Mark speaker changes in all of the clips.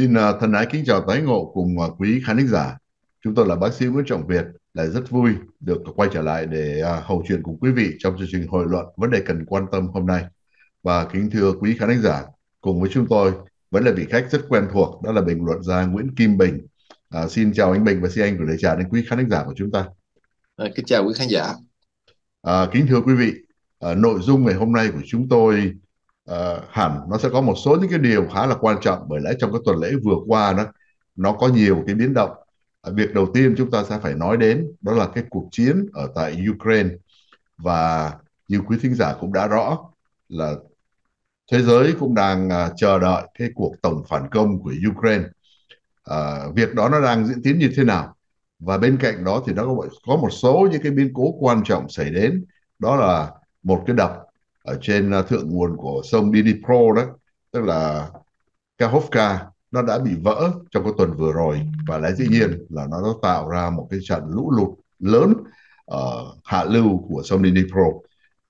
Speaker 1: Xin uh, thân ái kính chào tái ngộ cùng uh, quý khán thính giả. Chúng tôi là bác sĩ Nguyễn Trọng Việt, lại rất vui được quay trở lại để uh, hầu chuyện cùng quý vị trong chương trình hội luận vấn đề cần quan tâm hôm nay. Và kính thưa quý khán thính giả, cùng với chúng tôi vẫn là vị khách rất quen thuộc, đó là bình luận gia Nguyễn Kim Bình. Uh, xin chào anh Bình và xin anh gửi lời chào đến quý khán thính giả của chúng ta.
Speaker 2: À, kính chào quý khán giả.
Speaker 1: À, kính thưa quý vị, à, nội dung ngày hôm nay của chúng tôi uh, hẳn nó sẽ có một số những cái điều khá là quan trọng bởi lẽ trong cái tuần lễ vừa qua đó nó có nhiều cái biến động. Ờ, việc đầu tiên chúng ta sẽ phải nói đến đó là cái cuộc chiến ở tại Ukraine. Và như quý thính giả cũng đã rõ là thế giới cũng đang uh, chờ đợi cái cuộc tổng phản công của Ukraine. Uh, việc đó nó đang diễn tiến như thế nào? Và bên cạnh đó thì nó có, có một số những cái biến cố quan trọng xảy đến. Đó là một cái đập ở trên ờ, thượng nguồn của sông Dnipro đó, tức là Kahovka nó đã bị vỡ trong cái tuần vừa rồi. Và lẽ dĩ nhiên là nó đã tạo ra một cái trận lũ lụt lớn ở hạ lưu của sông Dnipro.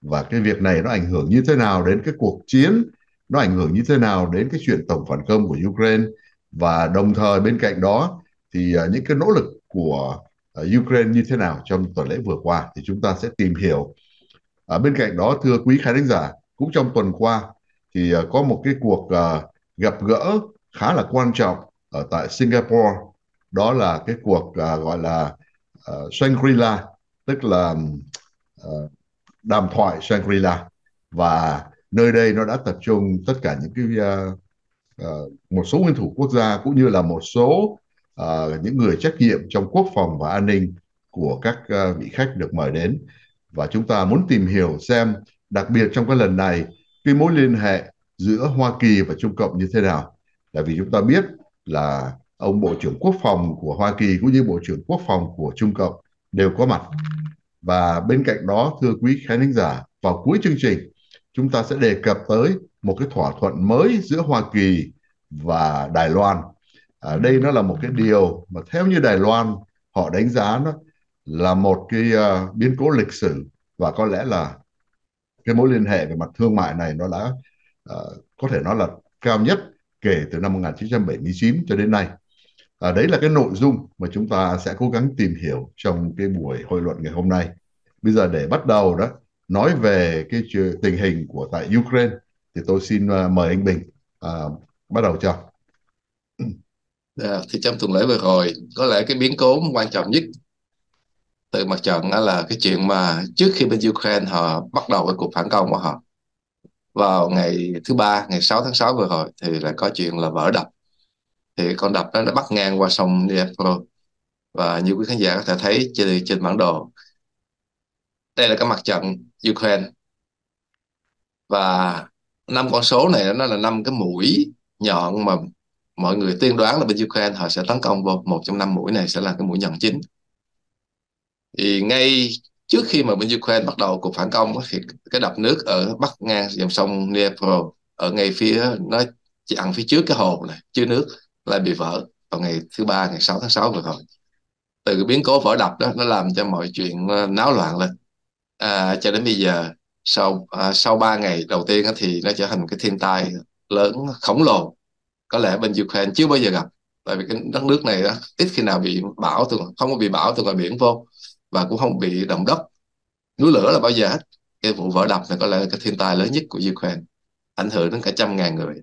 Speaker 1: Và cái việc này nó ảnh hưởng như thế nào đến cái cuộc chiến? Nó ảnh hưởng như thế nào đến cái chuyện tổng phản công của Ukraine? Và đồng thời bên cạnh đó thì ờ, những cái nỗ lực của ờ, Ukraine như thế nào trong tuần lễ vừa qua thì chúng ta sẽ tìm hiểu. À, bên cạnh đó thưa quý khán thính giả, cũng trong tuần qua thì uh, có một cái cuộc uh, gặp gỡ khá là quan trọng ở tại Singapore. Đó là cái cuộc uh, gọi là uh, Shangri-La, tức là uh, đàm thoại Shangri-La và nơi đây nó đã tập trung tất cả những cái uh, uh, một số nguyên thủ quốc gia cũng như là một số uh, những người trách nhiệm trong quốc phòng và an ninh của các uh, vị khách được mời đến và chúng ta muốn tìm hiểu xem đặc biệt trong cái lần này cái mối liên hệ giữa Hoa Kỳ và Trung Cộng như thế nào. Là vì chúng ta biết là ông Bộ trưởng Quốc phòng của Hoa Kỳ cũng như Bộ trưởng Quốc phòng của Trung Cộng đều có mặt. Và bên cạnh đó, thưa quý khán thính giả, vào cuối chương trình, chúng ta sẽ đề cập tới một cái thỏa thuận mới giữa Hoa Kỳ và Đài Loan. À, đây nó là một cái điều mà theo như Đài Loan họ đánh giá nó là một cái uh, biến cố lịch sử và có lẽ là cái mối liên hệ về mặt thương mại này nó đã uh, có thể nói là cao nhất kể từ năm 1979 cho đến nay. À, đấy là cái nội dung mà chúng ta sẽ cố gắng tìm hiểu trong cái buổi hội luận ngày hôm nay. Bây giờ để bắt đầu đó nói về cái tình hình của tại Ukraine thì tôi xin uh, mời anh Bình uh, bắt đầu cho.
Speaker 2: À, thì trong tuần lễ vừa rồi có lẽ cái biến cố quan trọng nhất từ mặt trận đó là cái chuyện mà trước khi bên Ukraine họ bắt đầu cái cuộc phản công của họ. Vào ngày thứ ba, ngày 6 tháng 6 vừa rồi thì là có chuyện là vỡ đập. Thì con đập đó nó bắt ngang qua sông Dnipro. Và như quý khán giả có thể thấy trên trên bản đồ, đây là cái mặt trận Ukraine. Và năm con số này nó là năm cái mũi nhọn mà mọi người tiên đoán là bên Ukraine họ sẽ tấn công vào một trong năm mũi này sẽ là cái mũi nhọn chính thì ngay trước khi mà bên Ukraine bắt đầu cuộc phản công thì cái đập nước ở bắc ngang dòng sông Dnipro ở ngay phía nó chặn phía trước cái hồ này chứa nước lại bị vỡ vào ngày thứ ba ngày 6 tháng 6 vừa rồi. Từ cái biến cố vỡ đập đó nó làm cho mọi chuyện ờ, náo loạn lên. À, cho đến bây giờ sau à, sau 3 ngày đầu tiên thì nó trở thành một cái thiên tai lớn khổng lồ. Có lẽ bên Ukraine chưa bao giờ gặp tại vì cái đất nước này đó, ít khi nào bị bão từ không có bị bão từ ngoài biển vô và cũng không bị động đất. Núi lửa là bao giờ hết. Cái vụ vỡ đập này có lẽ là cái thiên tai lớn nhất của Ukraine, ảnh hưởng đến cả trăm ngàn người.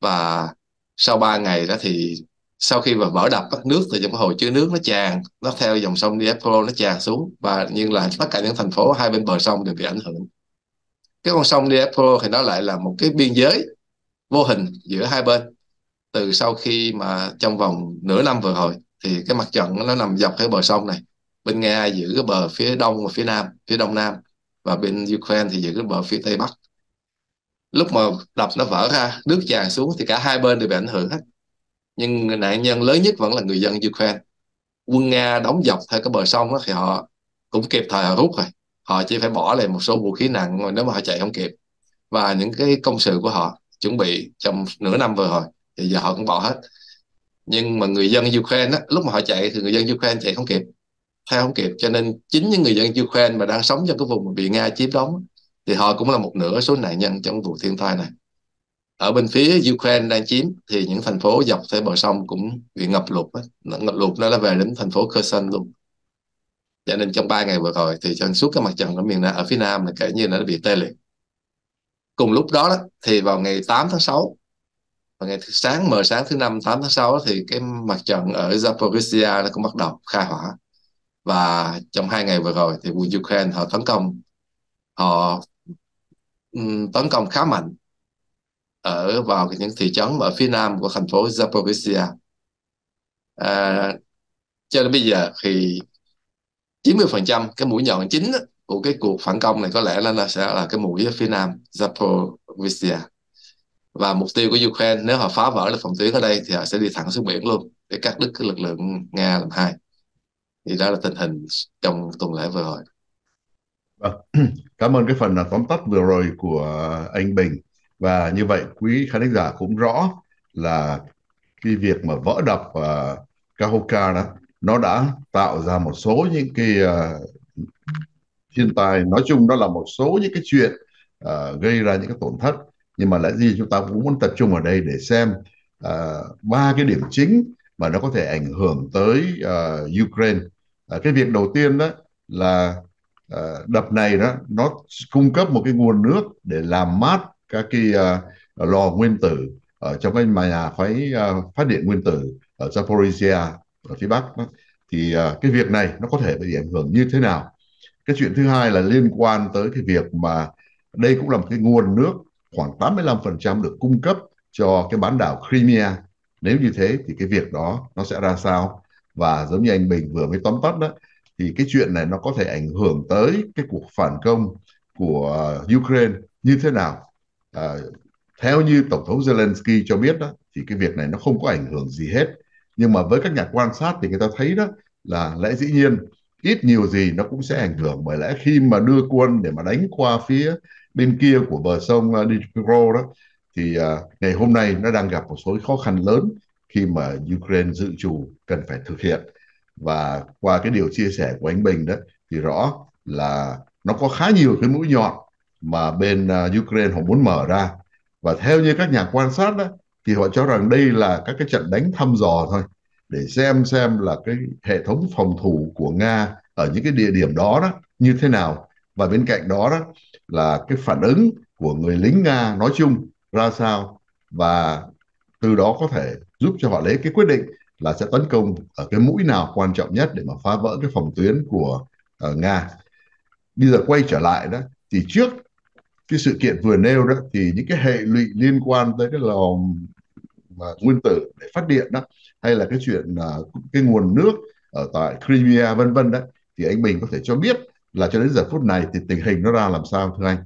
Speaker 2: Và sau 3 ngày đó thì sau khi mà vỡ đập nước từ trong cái hồ chứa nước nó tràn, nó theo dòng sông Dnipro nó tràn xuống. Và nhưng là tất cả những thành phố hai bên bờ sông đều bị ảnh hưởng. Cái con sông Dnipro thì nó lại là một cái biên giới vô hình giữa hai bên. Từ sau khi mà trong vòng nửa năm vừa rồi thì cái mặt trận nó nằm dọc cái bờ sông này bên Nga giữ cái bờ phía đông và phía nam phía đông nam và bên Ukraine thì giữ cái bờ phía tây bắc. Lúc mà đập nó vỡ ra nước tràn xuống thì cả hai bên đều bị ảnh hưởng hết. Nhưng nạn nhân lớn nhất vẫn là người dân Ukraine. Quân Nga đóng dọc theo cái bờ sông đó, thì họ cũng kịp thời họ rút rồi. Họ chỉ phải bỏ lại một số vũ khí nặng nếu mà họ chạy không kịp. Và những cái công sự của họ chuẩn bị trong nửa năm vừa rồi thì giờ họ cũng bỏ hết. Nhưng mà người dân Ukraine đó, lúc mà họ chạy thì người dân Ukraine chạy không kịp theo không kịp cho nên chính những người dân Ukraine mà đang sống trong cái vùng bị Nga chiếm đóng thì họ cũng là một nửa số nạn nhân trong vụ thiên tai này. Ở bên phía Ukraine đang chiếm thì những thành phố dọc theo bờ sông cũng bị ngập lụt ngập lụt nó đã về đến thành phố Kherson luôn. Cho nên trong ba ngày vừa rồi thì trong suốt cái mặt trận ở miền Nam ở phía Nam là kể như nó bị tê liệt. Cùng lúc đó, đó thì vào ngày 8 tháng 6 vào ngày sáng mờ sáng thứ năm 8 tháng 6 thì cái mặt trận ở Zaporizhia nó cũng bắt đầu khai hỏa và trong hai ngày vừa rồi thì quân Ukraine họ tấn công họ ừ, tấn công khá mạnh ở vào những thị trấn ở phía nam của thành phố Zaporizhia. À, cho đến bây giờ thì 90% cái mũi nhọn chính của cái cuộc phản công này có lẽ là, là sẽ là cái mũi ở phía nam Zaporizhia. Và mục tiêu của Ukraine nếu họ phá vỡ được phòng tuyến ở đây thì họ sẽ đi thẳng xuống biển luôn để cắt đứt cái lực lượng Nga làm hai thì đó là tình hình trong tuần lễ vừa rồi.
Speaker 1: Vâng. cảm ơn cái phần tóm tắt vừa rồi của anh Bình. Và như vậy quý khán giả cũng rõ là cái việc mà vỡ đập à, uh, Kahoka đó nó đã tạo ra một số những cái uh, thiên tai. Nói chung đó là một số những cái chuyện uh, gây ra những cái tổn thất. Nhưng mà lẽ gì chúng ta cũng muốn tập trung ở đây để xem ba uh, cái điểm chính mà nó có thể ảnh hưởng tới uh, Ukraine à, cái việc đầu tiên đó là à, đập này đó nó cung cấp một cái nguồn nước để làm mát các cái à, lò nguyên tử ở trong cái nhà máy à, phát điện nguyên tử ở Zaporizhia ở phía bắc đó. thì à, cái việc này nó có thể bị ảnh hưởng như thế nào? Cái chuyện thứ hai là liên quan tới cái việc mà đây cũng là một cái nguồn nước khoảng 85% được cung cấp cho cái bán đảo Crimea. Nếu như thế thì cái việc đó nó sẽ ra sao? Và giống như anh Bình vừa mới tóm tắt đó thì cái chuyện này nó có thể ảnh hưởng tới cái cuộc phản công của uh, Ukraine như thế nào. À, theo như tổng thống Zelensky cho biết đó thì cái việc này nó không có ảnh hưởng gì hết. Nhưng mà với các nhà quan sát thì người ta thấy đó là lẽ dĩ nhiên ít nhiều gì nó cũng sẽ ảnh hưởng. Bởi lẽ khi mà đưa quân để mà đánh qua phía bên kia của bờ sông uh, Dnipro đó thì uh, ngày hôm nay nó đang gặp một số khó khăn lớn khi mà Ukraine dự trù cần phải thực hiện. Và qua cái điều chia sẻ của anh Bình đó thì rõ là nó có khá nhiều cái mũi nhọn mà bên uh, Ukraine họ muốn mở ra. Và theo như các nhà quan sát đó thì họ cho rằng đây là các cái trận đánh thăm dò thôi để xem xem là cái hệ thống phòng thủ của Nga ở những cái địa điểm đó đó như thế nào. Và bên cạnh đó đó là cái phản ứng của người lính Nga nói chung ra sao. Và từ đó có thể giúp cho họ lấy cái quyết định là sẽ tấn công ở cái mũi nào quan trọng nhất để mà phá vỡ cái phòng tuyến của uh, Nga. Bây giờ quay trở lại đó thì trước cái sự kiện vừa nêu đó thì những cái hệ lụy liên quan tới cái lò mà nguyên tử để phát điện đó hay là cái chuyện uh, cái nguồn nước ở tại Crimea vân vân đó thì anh Bình có thể cho biết là cho đến giờ phút này thì tình hình nó ra làm sao thưa anh?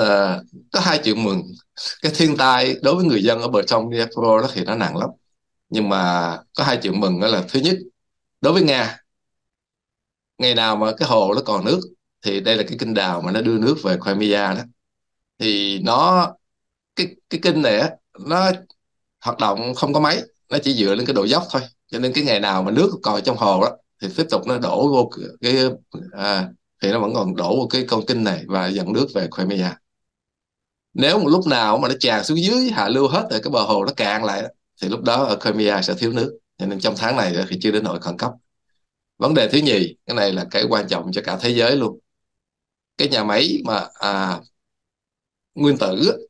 Speaker 2: Uh, có hai chuyện mừng. Cái thiên tai đối với người dân ở bờ sông Dnipro đó thì nó nặng lắm. Nhưng mà có hai chuyện mừng đó là thứ nhất đối với Nga ngày nào mà cái hồ nó còn nước thì đây là cái kênh đào mà nó đưa nước về Crimea đó. Thì nó cái cái kênh này á nó hoạt động không có máy nó chỉ dựa lên cái độ dốc thôi. Cho nên cái ngày nào mà nước còn trong hồ đó thì tiếp tục nó đổ vô cái à, thì nó vẫn còn đổ vô cái con kinh này và dẫn nước về Crimea nếu một lúc nào mà nó tràn xuống dưới hạ lưu hết rồi cái bờ hồ nó cạn lại thì lúc đó ở Crimea sẽ thiếu nước. Cho nên trong tháng này thì chưa đến nỗi khẩn cấp. Vấn đề thứ nhì cái này là cái quan trọng cho cả thế giới luôn. Cái nhà máy mà à, nguyên tử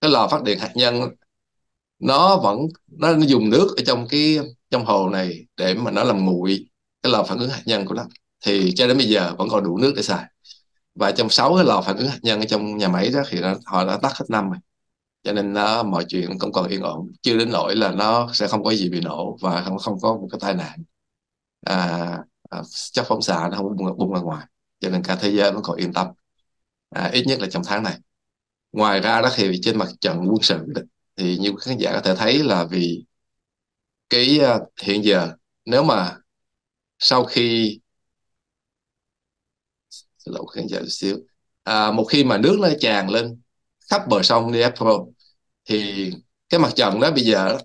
Speaker 2: cái lò phát điện hạt nhân nó vẫn nó, nó dùng nước ở trong cái trong hồ này để mà nó làm nguội cái lò phản ứng hạt nhân của nó. Thì cho đến bây giờ vẫn còn đủ nước để xài và trong sáu cái lò phản ứng hạt nhân ở trong nhà máy đó thì nó, họ đã tắt hết năm rồi. Cho nên nó, mọi chuyện cũng còn yên ổn. Chưa đến nỗi là nó sẽ không có gì bị nổ và không không có một cái tai nạn. À, à, chất phóng xạ nó không bung, bung ra ngoài. Cho nên cả thế giới vẫn còn yên tâm. À, ít nhất là trong tháng này. Ngoài ra đó thì trên mặt trận quân sự đó, thì như khán giả có thể thấy là vì cái uh, hiện giờ nếu mà sau khi xin lỗi khán giả một xíu. À, một khi mà nước nó tràn lên khắp bờ sông Dnipro thì cái mặt trận đó bây giờ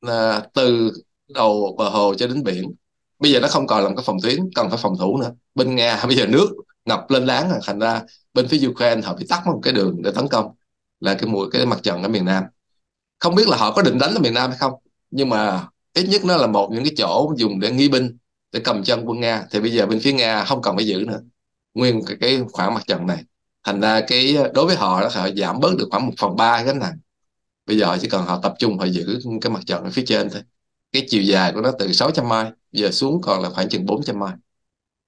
Speaker 2: là từ đầu bờ hồ cho đến biển bây giờ nó không còn làm cái phòng tuyến cần phải phòng thủ nữa. Bên nga bây giờ nước ngập lên láng à, thành ra bên phía Ukraine họ bị tắt một cái đường để tấn công là cái mũi cái mặt trận ở miền Nam. Không biết là họ có định đánh ở miền Nam hay không nhưng mà ít nhất nó là một những cái chỗ dùng để nghi binh để cầm chân quân Nga. Thì bây giờ bên phía Nga không cần phải giữ nữa nguyên cái, cái khoảng mặt trận này. Thành ra cái đối với họ đó họ giảm bớt được khoảng một phần ba cái nặng. Bây giờ chỉ cần họ tập trung họ giữ cái mặt trận ở phía trên thôi. Cái chiều dài của nó từ 600 mai giờ xuống còn là khoảng chừng 400 mai.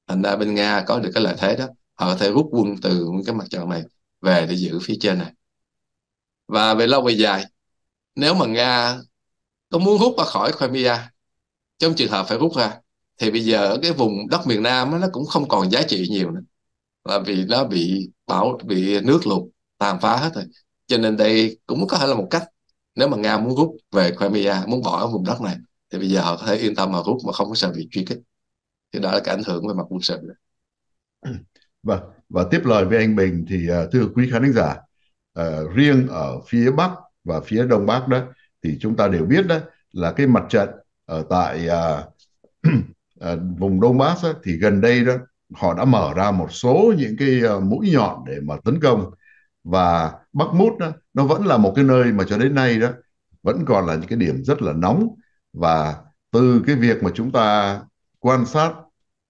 Speaker 2: Thành ra bên Nga có được cái lợi thế đó. Họ có thể rút quân từ cái mặt trận này về để giữ phía trên này. Và về lâu về dài nếu mà Nga có muốn rút ra khỏi Crimea trong trường hợp phải rút ra thì bây giờ ở cái vùng đất miền Nam nó cũng không còn giá trị nhiều nữa là vì nó bị bão bị nước lụt tàn phá hết rồi. Cho nên đây cũng có thể là một cách nếu mà Nga muốn rút về Crimea muốn bỏ ở vùng đất này thì bây giờ họ có thể yên tâm mà rút mà không có sợ bị truy kích. Thì đó là cái ảnh hưởng về mặt quân sự. Ừ.
Speaker 1: Vâng, và tiếp lời với anh Bình thì à, thưa quý khán giả, uh, riêng ở phía Bắc và phía Đông Bắc đó thì chúng ta đều biết đó là cái mặt trận ở tại uh, uh, vùng Đông Bắc đó, thì gần đây đó họ đã mở ra một số những cái ờ, mũi nhọn để mà tấn công. Và Bắc Mút đó, nó vẫn là một cái nơi mà cho đến nay đó vẫn còn là những cái điểm rất là nóng. Và từ cái việc mà chúng ta quan sát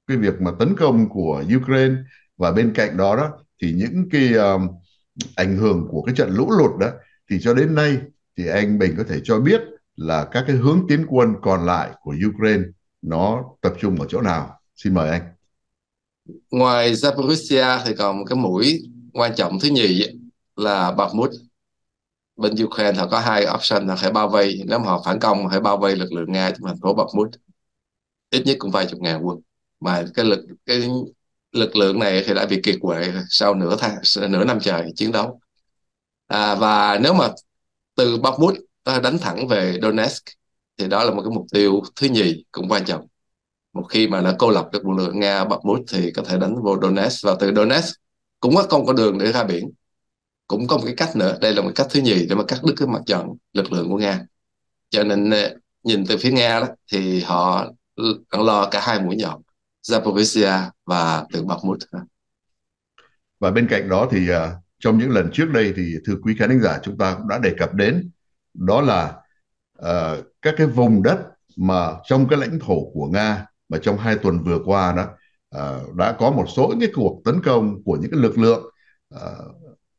Speaker 1: cái việc mà tấn công của Ukraine và bên cạnh đó đó thì những cái um, ảnh hưởng của cái trận lũ lụt đó thì cho đến nay thì anh Bình có thể cho biết là các cái hướng tiến quân còn lại của Ukraine nó tập trung ở chỗ nào? Xin mời anh
Speaker 2: ngoài Zaporizhia thì còn một cái mũi quan trọng thứ nhì là Bakhmut. Bên Ukraine họ có hai option là phải bao vây. Nếu mà họ phản công phải bao vây lực lượng Nga trong thành phố Bakhmut. Ít nhất cũng vài chục ngàn quân. Mà cái lực cái lực lượng này thì đã bị kiệt quệ sau nửa tháng nửa năm trời chiến đấu. À, và nếu mà từ Bakhmut đánh thẳng về Donetsk thì đó là một cái mục tiêu thứ nhì cũng quan trọng một khi mà đã cô lập được lực lượng Nga Bakhmut thì có thể đánh vô Donetsk. Và từ Donetsk cũng có con có đường để ra biển. Cũng có một cái cách nữa. Đây là một cách thứ nhì để mà cắt đứt cái mặt trận lực lượng của Nga. Cho nên ờ, nhìn từ phía Nga đó thì họ đang lo cả hai mũi nhọn Zaporizhia và từ Bakhmut.
Speaker 1: Và bên cạnh đó thì uh, trong những lần trước đây thì thưa quý khán giả chúng ta cũng đã đề cập đến đó là uh, các cái vùng đất mà trong cái lãnh thổ của Nga mà trong hai tuần vừa qua đó uh, đã có một số những cái cuộc tấn công của những cái lực lượng uh,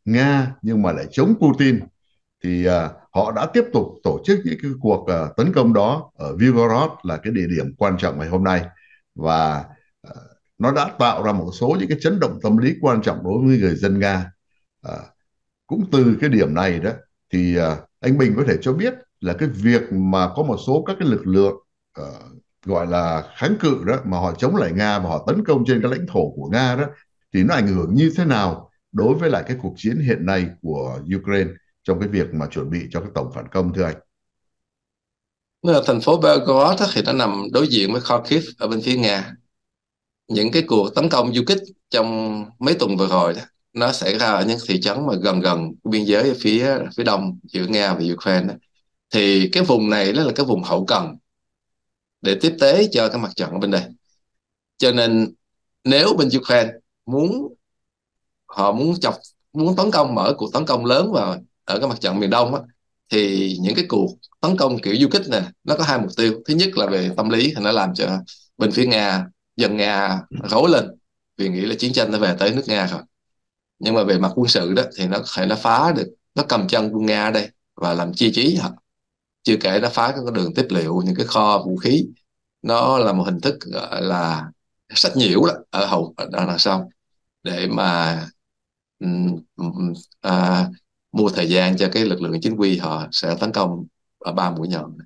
Speaker 1: Nga nhưng mà lại chống Putin. Thì uh, họ đã tiếp tục tổ chức những cái cuộc uh, tấn công đó ở Vigorod là cái địa điểm quan trọng ngày hôm nay. Và uh, nó đã tạo ra một số những cái chấn động tâm lý quan trọng đối với người dân Nga. Uh, cũng từ cái điểm này đó thì uh, anh Bình có thể cho biết là cái việc mà có một số các cái lực lượng uh, gọi là kháng cự đó, mà họ chống lại Nga và họ tấn công trên các lãnh thổ của Nga đó, thì nó ảnh hưởng như thế nào đối với lại cái cuộc chiến hiện nay của Ukraine trong cái việc mà chuẩn bị cho cái tổng phản công, thưa anh?
Speaker 2: Là thành phố Belgorod thì nó nằm đối diện với Kharkiv ở bên phía Nga. Những cái cuộc tấn công du kích trong mấy tuần vừa rồi đó, nó xảy ra ở những thị trấn mà gần gần biên giới ở phía phía đông giữa Nga và Ukraine đó. thì cái vùng này đó là cái vùng hậu cần để tiếp tế cho cái mặt trận ở bên đây. Cho nên nếu bên Ukraine muốn họ muốn chọc muốn tấn công mở cuộc tấn công lớn vào ở cái mặt trận miền Đông á, thì những cái cuộc tấn công kiểu du kích này nó có hai mục tiêu. Thứ nhất là về tâm lý thì nó làm cho bên phía Nga dân Nga rối lên vì nghĩ là chiến tranh nó về tới nước Nga rồi. Nhưng mà về mặt quân sự đó thì nó có thể nó phá được nó cầm chân quân Nga ở đây và làm chi trí họ chưa kể nó phá cái đường tiếp liệu những cái kho vũ khí. Nó là một hình thức gọi là sách nhiễu đó ở hậu ở đằng sau. Để mà à, mua thời gian cho cái lực lượng chính quy họ sẽ tấn công ở ba mũi nhọn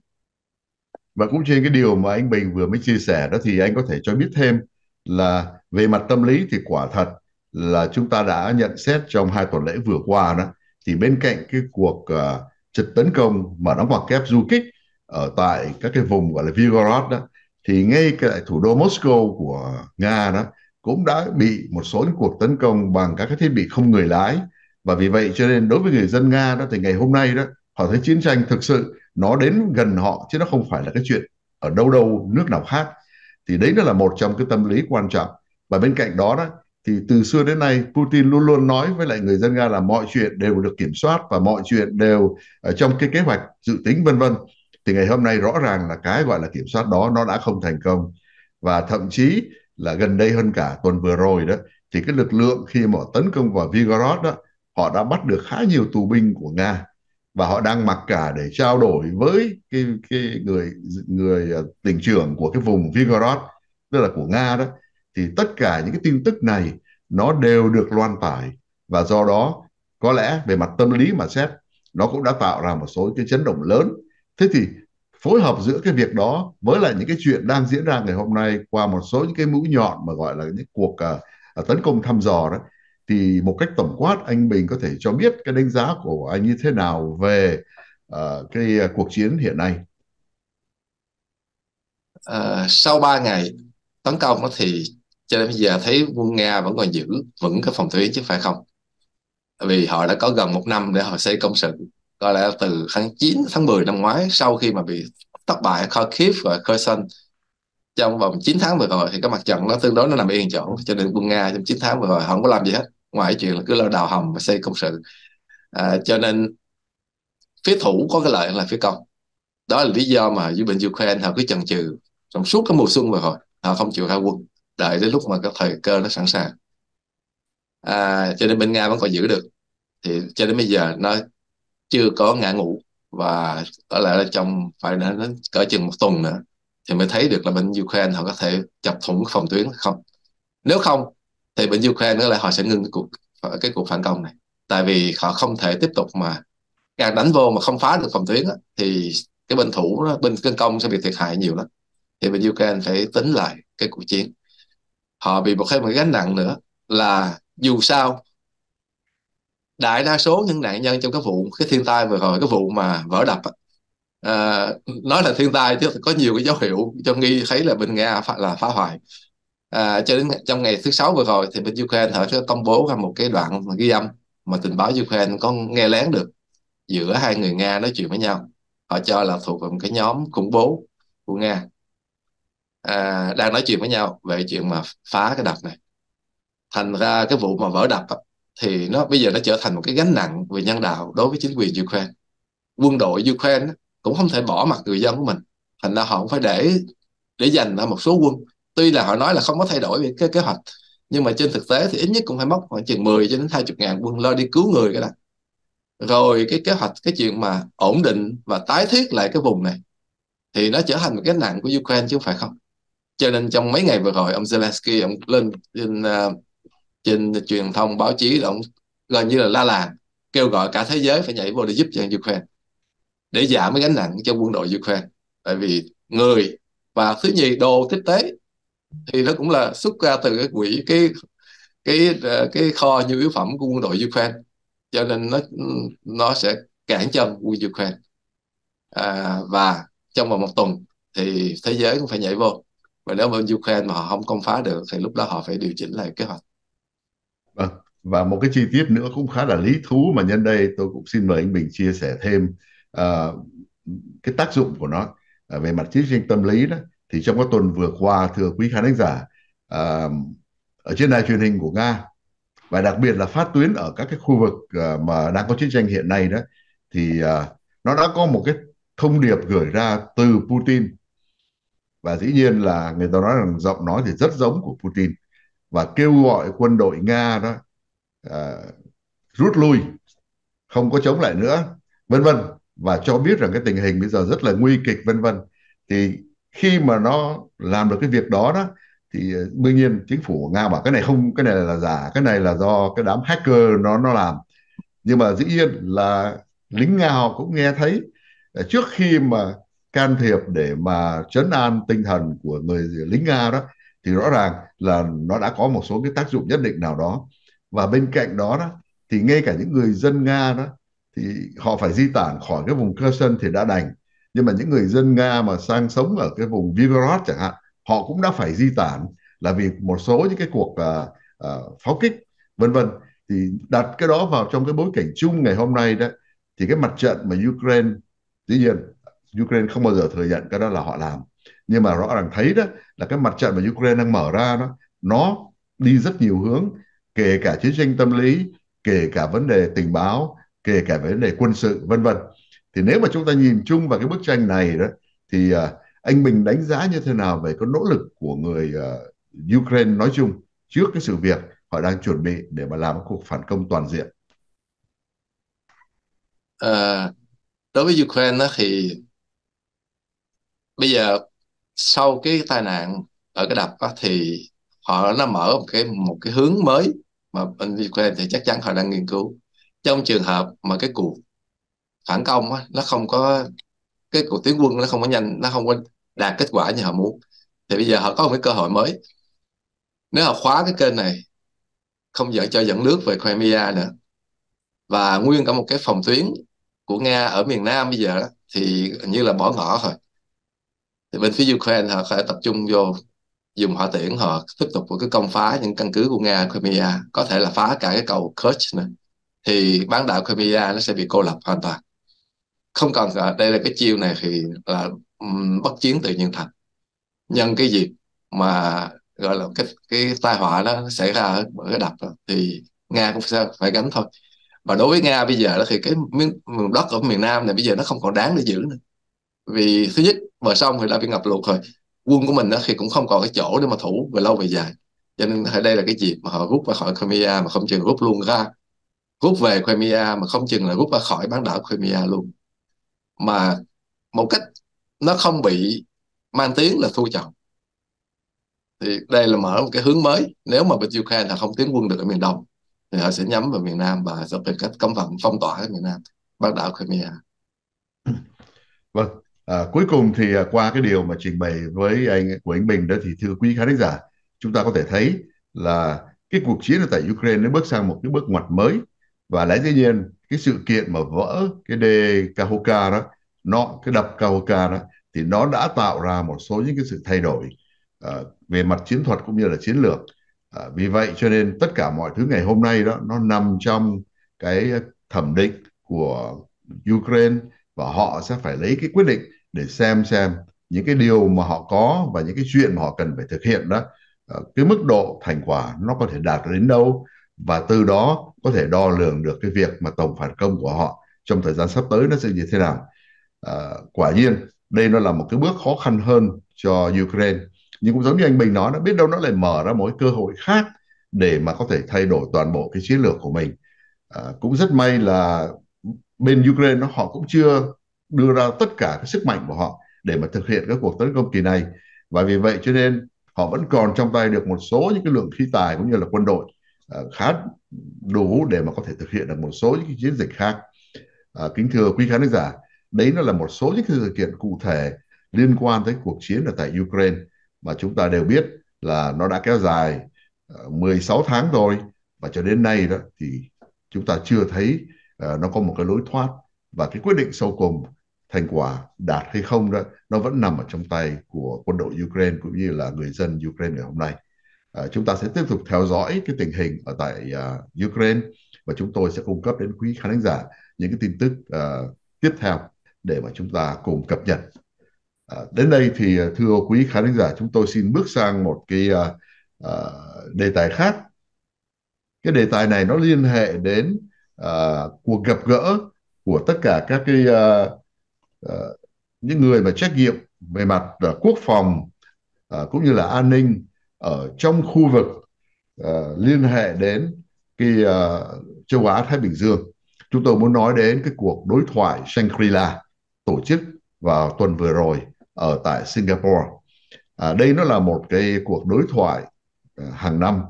Speaker 1: và cũng trên cái điều mà anh Bình vừa mới chia sẻ đó thì anh có thể cho biết thêm là về mặt tâm lý thì quả thật là chúng ta đã nhận xét trong hai tuần lễ vừa qua đó thì bên cạnh cái cuộc uh, trực tấn công mà đóng bằng kép du kích ở tại các cái vùng gọi là Vigorod đó, thì ngay cái thủ đô Moscow của Nga đó cũng đã bị một số những cuộc tấn công bằng các cái thiết bị không người lái. Và vì vậy cho nên đối với người dân Nga đó, thì ngày hôm nay đó, họ thấy chiến tranh thực sự nó đến gần họ chứ nó không phải là cái chuyện ở đâu đâu nước nào khác. Thì đấy nó là một trong cái tâm lý quan trọng. Và bên cạnh đó đó thì từ xưa đến nay, Putin luôn luôn nói với lại người dân Nga là mọi chuyện đều được kiểm soát và mọi chuyện đều ở trong cái kế hoạch dự tính, vân vân. Thì ngày hôm nay rõ ràng là cái gọi là kiểm soát đó nó đã không thành công. Và thậm chí là gần đây hơn cả tuần vừa rồi đó, thì cái lực lượng khi mà tấn công vào Vigorod đó, họ đã bắt được khá nhiều tù binh của Nga. Và họ đang mặc cả để trao đổi với cái cái người người ờ, tỉnh trưởng của cái vùng Vigorod tức là của Nga đó thì tất cả những cái tin tức này nó đều được loan tải. Và do đó có lẽ về mặt tâm lý mà xét nó cũng đã tạo ra một số cái chấn động lớn. Thế thì phối hợp giữa cái việc đó với lại những cái chuyện đang diễn ra ngày hôm nay qua một số những cái mũi nhọn mà gọi là những cuộc uh, tấn công thăm dò đó thì một cách tổng quát anh Bình có thể cho biết cái đánh giá của anh như thế nào về uh, cái cuộc chiến hiện nay?
Speaker 2: Uh, sau 3 ngày tấn công thì cho nên bây giờ thấy quân Nga vẫn còn giữ vững cái phòng tuyến chứ phải không? Vì họ đã có gần một năm để họ xây công sự. Có lẽ từ tháng 9 tháng 10 năm ngoái sau khi mà bị thất bại ở Kharkiv và Kherson trong vòng 9 tháng vừa rồi thì cái mặt trận nó tương đối nó nằm yên chỗ. Cho nên quân Nga trong 9 tháng vừa rồi không có làm gì hết. Ngoài chuyện là cứ lo đào hầm và xây công sự. À, cho nên phía thủ có cái lợi là phía công. Đó là lý do mà dưới bên Ukraine họ cứ chần chừ trong suốt cái mùa xuân vừa rồi. Họ không chịu ra quân đợi đến lúc mà cái thời cơ nó sẵn sàng. À, cho nên bên Nga vẫn còn giữ được. Thì cho đến bây giờ nó chưa có ngã ngủ và có lẽ là trong phải đến cỡ chừng một tuần nữa thì mới thấy được là bên Ukraine họ có thể chập thủng phòng tuyến không. Nếu không thì bên Ukraine nữa là họ sẽ ngưng cái cuộc cái cuộc phản công này. Tại vì họ không thể tiếp tục mà càng đánh vô mà không phá được phòng tuyến đó, thì cái bên thủ đó, bên tấn công sẽ bị thiệt hại nhiều lắm. Thì bên Ukraine phải tính lại cái cuộc chiến họ bị một cái một gánh nặng nữa là dù sao đại đa số những nạn nhân trong cái vụ cái thiên tai vừa rồi cái vụ mà vỡ đập à, nói là thiên tai chứ có nhiều cái dấu hiệu cho nghi thấy là bên nga là phá hoại. À, cho đến trong ngày thứ sáu vừa rồi thì bên Ukraine họ sẽ công bố ra một cái đoạn ghi âm mà tình báo Ukraine có nghe lén được giữa hai người Nga nói chuyện với nhau. Họ cho là thuộc về một cái nhóm khủng bố của Nga à, đang nói chuyện với nhau về chuyện mà phá cái đập này. Thành ra cái vụ mà vỡ đập thì nó bây giờ nó trở thành một cái gánh nặng về nhân đạo đối với chính quyền Ukraine. Quân đội Ukraine cũng không thể bỏ mặt người dân của mình. Thành ra họ cũng phải để để dành ra một số quân. Tuy là họ nói là không có thay đổi về cái kế hoạch nhưng mà trên thực tế thì ít nhất cũng phải mất khoảng chừng 10 cho đến 20 ngàn quân lo đi cứu người cái đó. Rồi cái kế hoạch cái chuyện mà ổn định và tái thiết lại cái vùng này thì nó trở thành một cái nặng của Ukraine chứ không phải không cho nên trong mấy ngày vừa rồi ông Zelensky ông lên trên uh, trên truyền thông báo chí là ông gần như là la làng kêu gọi cả thế giới phải nhảy vô để giúp cho Ukraine để giảm cái gánh nặng cho quân đội Ukraine. Tại vì người và thứ nhì đồ tiếp tế thì nó cũng là xuất ra từ cái quỹ cái cái à, cái kho nhu yếu phẩm của quân đội Ukraine. Cho nên nó nó sẽ cản chân quân Ukraine. À, và trong vòng một tuần thì thế giới cũng phải nhảy vô và nếu bên Ukraine mà họ không công phá được thì lúc đó họ phải điều chỉnh lại kế hoạch.
Speaker 1: Vâng. Và một cái chi tiết nữa cũng khá là lý thú mà nhân đây tôi cũng xin mời anh Bình chia sẻ thêm uh, cái tác dụng của nó uh, về mặt chiến tranh tâm lý đó. Thì trong cái tuần vừa qua thưa quý khán thính giả uh, ở trên đài truyền hình của Nga và đặc biệt là phát tuyến ở các cái khu vực uh, mà đang có chiến tranh hiện nay đó thì uh, nó đã có một cái thông điệp gửi ra từ Putin và dĩ nhiên là người ta nói rằng giọng nói thì rất giống của Putin. Và kêu gọi quân đội Nga đó uh, rút lui không có chống lại nữa vân vân. Và cho biết rằng cái tình hình bây giờ rất là nguy kịch vân vân. Thì khi mà nó làm được cái việc đó đó thì à, đương nhiên chính phủ của Nga bảo cái này không cái này là giả cái này là do cái đám hacker nó nó làm. Nhưng mà dĩ nhiên là lính Nga họ cũng nghe thấy. Trước khi mà can thiệp để mà chấn an tinh thần của người lính Nga đó thì rõ ràng là nó đã có một số cái tác dụng nhất định nào đó. Và bên cạnh đó đó thì ngay cả những người dân Nga đó thì họ phải di tản khỏi cái vùng Kherson thì đã đành. Nhưng mà những người dân Nga mà sang sống ở cái vùng Vigorod chẳng hạn họ cũng đã phải di tản là vì một số những cái cuộc uh, uh, pháo kích vân vân. Thì đặt cái đó vào trong cái bối cảnh chung ngày hôm nay đó thì cái mặt trận mà Ukraine dĩ nhiên Ukraine không bao giờ thừa nhận cái đó là họ làm. Nhưng mà rõ ràng thấy đó là cái mặt trận mà Ukraine đang mở ra đó nó đi rất nhiều hướng kể cả chiến tranh tâm lý kể cả vấn đề tình báo kể cả vấn đề quân sự vân vân. Thì nếu mà chúng ta nhìn chung vào cái bức tranh này đó thì uh, anh Bình đánh giá như thế nào về cái nỗ lực của người uh, Ukraine nói chung trước cái sự việc họ đang chuẩn bị để mà làm một cuộc phản công toàn diện?
Speaker 2: À, đối với Ukraine đó thì bây giờ sau cái tai nạn ở cái đập đó, thì họ nó mở một cái một cái hướng mới mà bên Ukraine thì chắc chắn họ đang nghiên cứu. Trong trường hợp mà cái cuộc phản công đó, nó không có cái cuộc tiến quân nó không có nhanh nó không có đạt kết quả như họ muốn thì bây giờ họ có một cái cơ hội mới. Nếu họ khóa cái kênh này không dẫn cho dẫn nước về Crimea nữa và nguyên cả một cái phòng tuyến của Nga ở miền Nam bây giờ đó, thì như là bỏ ngỏ rồi thì bên phía Ukraine họ sẽ tập trung vô dùng hỏa tiễn họ tiếp tục một cái công phá những căn cứ của Nga Crimea. Có thể là phá cả cái cầu Kerch nữa. Thì bán đảo Crimea nó sẽ bị cô lập hoàn toàn. Không còn đây là cái chiêu này thì là um, bất chiến tự nhiên thành nhân cái dịp mà gọi là cái cái tai họa đó xảy ra ở cái đập đó, thì Nga cũng sẽ phải gánh thôi. Và đối với Nga bây giờ đó thì cái miếng, miền đất ở miền Nam này bây giờ nó không còn đáng để giữ nữa vì thứ nhất, bờ sông thì đã bị ngập lụt rồi. Quân của mình đó thì cũng không còn cái chỗ để mà thủ về lâu về dài. Cho nên ở đây là cái dịp mà họ rút ra khỏi Crimea mà không chừng rút luôn ra. Rút về Crimea mà không chừng là rút ra khỏi bán đảo Crimea luôn. Mà một cách nó không bị mang tiếng là thu chọn thì đây là mở một cái hướng mới. Nếu mà bên Ukraine là không tiến quân được ở miền Đông, thì họ sẽ nhắm vào miền Nam và sẽ tìm cách cấm vận, phong tỏa ở miền Nam, bán đảo Crimea. Ừ.
Speaker 1: Vâng à, cuối cùng thì à, qua cái điều mà trình bày với anh của anh Bình đó thì thưa quý khán giả chúng ta có thể thấy là cái cuộc chiến ở tại Ukraine nó bước sang một cái bước ngoặt mới. Và lẽ dĩ nhiên cái sự kiện mà vỡ cái đê Kahoka đó nó cái đập Kahoka đó thì nó đã tạo ra một số những cái sự thay đổi uh, về mặt chiến thuật cũng như là chiến lược. Uh, vì vậy cho nên tất cả mọi thứ ngày hôm nay đó nó nằm trong cái thẩm định của Ukraine và họ sẽ phải lấy cái quyết định để xem xem những cái điều mà họ có và những cái chuyện mà họ cần phải thực hiện đó. Ờ, cái mức độ thành quả nó có thể đạt đến đâu và từ đó có thể đo lường được cái việc mà tổng phản công của họ trong thời gian sắp tới nó sẽ như thế nào. À, quả nhiên đây nó là một cái bước khó khăn hơn cho Ukraine. Nhưng cũng giống như anh Bình nói nó biết đâu nó lại mở ra một cái cơ hội khác để mà có thể thay đổi toàn bộ cái chiến lược của mình. À, cũng rất may là bên Ukraine nó họ cũng chưa đưa ra tất cả cái sức mạnh của họ để mà thực hiện các cuộc tấn công kỳ này. Và vì vậy cho nên họ vẫn còn trong tay được một số những cái lượng khí tài cũng như là quân đội uh, khá đủ để mà có thể thực hiện được một số những cái chiến dịch khác. Uh, kính thưa quý khán giả đấy nó là một số những cái sự kiện cụ thể liên quan tới cuộc chiến ở tại Ukraine mà chúng ta đều biết là nó đã kéo dài à, 16 tháng rồi và cho đến nay đó thì chúng ta chưa thấy uh, nó có một cái lối thoát và cái quyết định sau cùng thành quả đạt hay không đó nó vẫn nằm ở trong tay của quân đội Ukraine cũng như là người dân Ukraine ngày hôm nay. À, chúng ta sẽ tiếp tục theo dõi cái tình hình ở tại uh, Ukraine và chúng tôi sẽ cung cấp đến quý khán giả những cái tin tức uh, tiếp theo để mà chúng ta cùng cập nhật. À, đến đây thì à, thưa quý khán giả chúng tôi xin bước sang một cái uh, uh, đề tài khác. Cái đề tài này nó liên hệ đến uh, cuộc gặp gỡ của tất cả các cái uh, uh, những người mà trách nhiệm về mặt uh, quốc phòng uh, cũng như là an ninh ở trong khu vực uh, liên hệ đến cái uh, châu Á Thái Bình Dương. Chúng tôi muốn nói đến cái cuộc đối thoại Shangri-La tổ chức vào tuần vừa rồi ở tại Singapore. À, đây nó là một cái cuộc đối thoại uh, hàng năm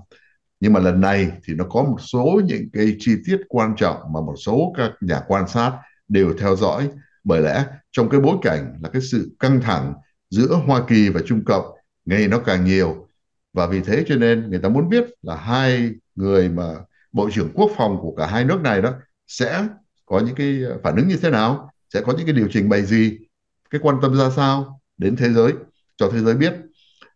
Speaker 1: nhưng mà lần này thì nó có một số những cái chi tiết quan trọng mà một số các nhà quan sát đều theo dõi. Bởi lẽ trong cái bối cảnh là cái sự căng thẳng giữa Hoa Kỳ và Trung Cộng ngày nó càng nhiều. Và vì thế cho nên người ta muốn biết là hai người mà bộ trưởng quốc phòng của cả hai nước này đó sẽ có những cái phản ứng như thế nào sẽ có những cái điều chỉnh bày gì cái quan tâm ra sao đến thế giới cho thế giới biết.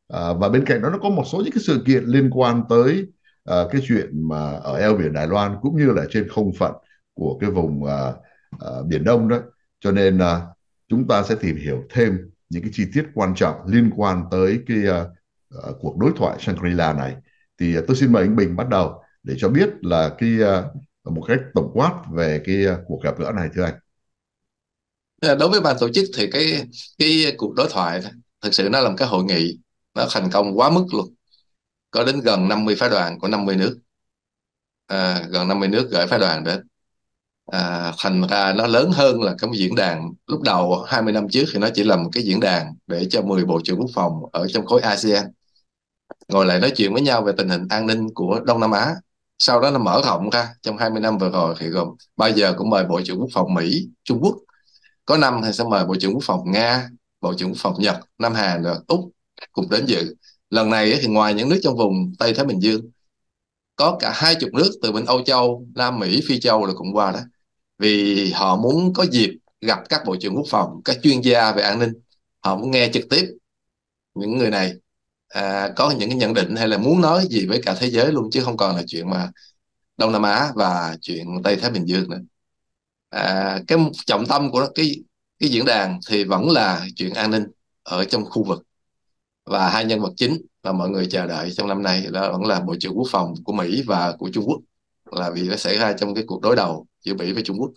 Speaker 1: À, và bên cạnh đó nó có một số những cái sự kiện liên quan tới à, cái chuyện mà ở eo biển Đài Loan cũng như là trên không phận của cái vùng à, à, biển Đông đó. Cho nên à, chúng ta sẽ tìm hiểu thêm những cái chi tiết quan trọng liên quan tới cái uh, uh, cuộc đối thoại Shangri-La này. Thì tôi xin mời anh Bình bắt đầu để cho biết là cái một cách tổng quát về cái cuộc gặp gỡ này thưa anh.
Speaker 2: Đối với ban tổ chức thì cái cái cuộc đối thoại thực sự nó là một cái hội nghị nó thành công quá mức luôn có đến gần 50 phái đoàn của 50 nước. À, gần 50 nước gửi phái đoàn đến. À, thành ra nó lớn hơn là cái diễn đàn lúc đầu 20 năm trước thì nó chỉ là một cái diễn đàn để cho 10 bộ trưởng quốc phòng ở trong khối ASEAN. Ngồi lại nói chuyện với nhau về tình hình an ninh của Đông Nam Á. Sau đó nó mở rộng ra. Trong 20 năm vừa rồi thì gồm bây giờ cũng mời bộ trưởng quốc phòng Mỹ Trung Quốc. Có năm thì sẽ mời bộ trưởng quốc phòng Nga bộ trưởng quốc phòng Nhật Nam Hàn rồi Úc cùng đến dự lần này thì ngoài những nước trong vùng Tây Thái Bình Dương có cả hai chục nước từ bên Âu Châu Nam Mỹ Phi Châu là cũng qua đó. Vì họ muốn có dịp gặp các bộ trưởng quốc phòng các chuyên gia về an ninh. Họ muốn nghe trực tiếp những người này à, có những cái nhận định hay là muốn nói gì với cả thế giới luôn chứ không còn là chuyện mà Đông Nam Á và chuyện Tây Thái Bình Dương nữa. À, cái trọng tâm của cái cái diễn đàn thì vẫn là chuyện an ninh ở trong khu vực và hai nhân vật chính mà mọi người chờ đợi trong năm nay đó vẫn là Bộ trưởng Quốc phòng của Mỹ và của Trung Quốc. Là vì nó xảy ra trong cái cuộc đối đầu giữa Mỹ và Trung Quốc.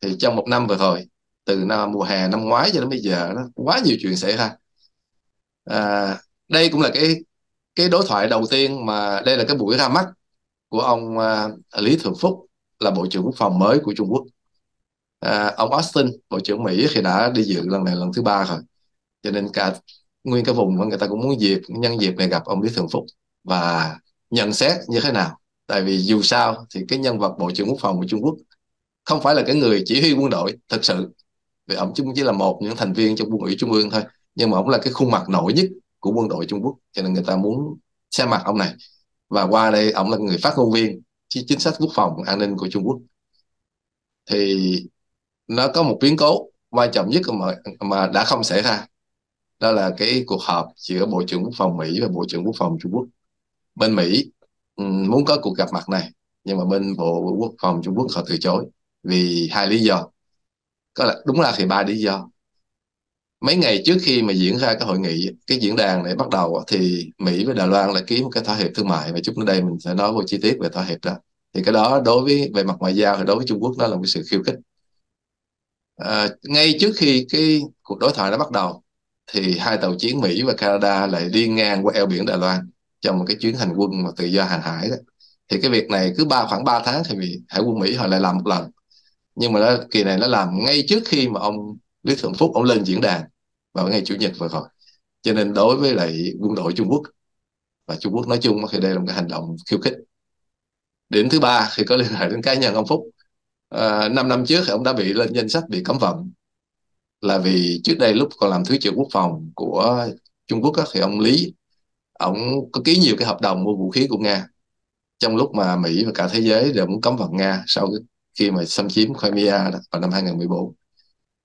Speaker 2: Thì trong một năm vừa rồi từ năm mùa hè năm ngoái cho đến bây giờ nó quá nhiều chuyện xảy ra. À, đây cũng là cái cái đối thoại đầu tiên mà đây là cái buổi ra mắt của ông uh, Lý Thường Phúc là Bộ trưởng Quốc phòng mới của Trung Quốc. À, ông Austin Bộ trưởng Mỹ thì đã đi dự lần này lần thứ ba rồi. Cho nên cả nguyên cái vùng người ta cũng muốn dịp, nhân dịp này gặp ông Lý Thường Phúc. Và nhận xét như thế nào? Tại vì dù sao thì cái nhân vật Bộ trưởng Quốc phòng của Trung Quốc không phải là cái người chỉ huy quân đội, thực sự. Vì ông chúng chỉ là một những thành viên trong quân ủy trung ương thôi, nhưng mà ông là cái khuôn mặt nổi nhất của quân đội Trung Quốc, cho nên người ta muốn xem mặt ông này. Và qua đây ông là người phát ngôn viên chính sách quốc phòng an ninh của Trung Quốc. Thì nó có một biến cố quan trọng nhất mà mà đã không xảy ra đó là cái cuộc họp giữa bộ trưởng quốc phòng Mỹ và bộ trưởng quốc phòng Trung Quốc. Bên Mỹ muốn có cuộc gặp mặt này nhưng mà bên bộ quốc phòng Trung Quốc họ từ chối vì hai lý do. Có là đúng là thì ba lý do. Mấy ngày trước khi mà diễn ra cái hội nghị cái diễn đàn này bắt đầu thì Mỹ với Đài Loan lại ký một cái thỏa hiệp thương mại. Và chút nữa đây mình sẽ nói vô chi tiết về thỏa hiệp đó. Thì cái đó đối với về mặt ngoại giao thì đối với Trung Quốc đó là một sự khiêu khích. À, ngay trước khi cái cuộc đối thoại đã bắt đầu thì hai tàu chiến Mỹ và Canada lại đi ngang qua eo biển Đài Loan trong một cái chuyến hành quân mà tự do hàng hải đó. Thì cái việc này cứ ba khoảng 3 tháng thì hải quân Mỹ họ lại làm một lần. Nhưng mà đó, kỳ này nó làm ngay trước khi mà ông Lý Thượng Phúc ông lên diễn đàn vào ngày chủ nhật vừa rồi. Cho nên đối với lại quân đội Trung Quốc và Trung Quốc nói chung thì đây là một cái hành động khiêu khích. Điểm thứ ba thì có liên hệ đến cá nhân ông Phúc. À, 5 năm trước thì ông đã bị lên danh sách bị cấm vận là vì trước đây lúc còn làm thứ trưởng quốc phòng của Trung Quốc á, thì ông Lý ông có ký nhiều cái hợp đồng mua vũ khí của Nga. Trong lúc mà Mỹ và cả thế giới đều muốn cấm vận Nga sau khi mà xâm chiếm Crimea vào năm 2014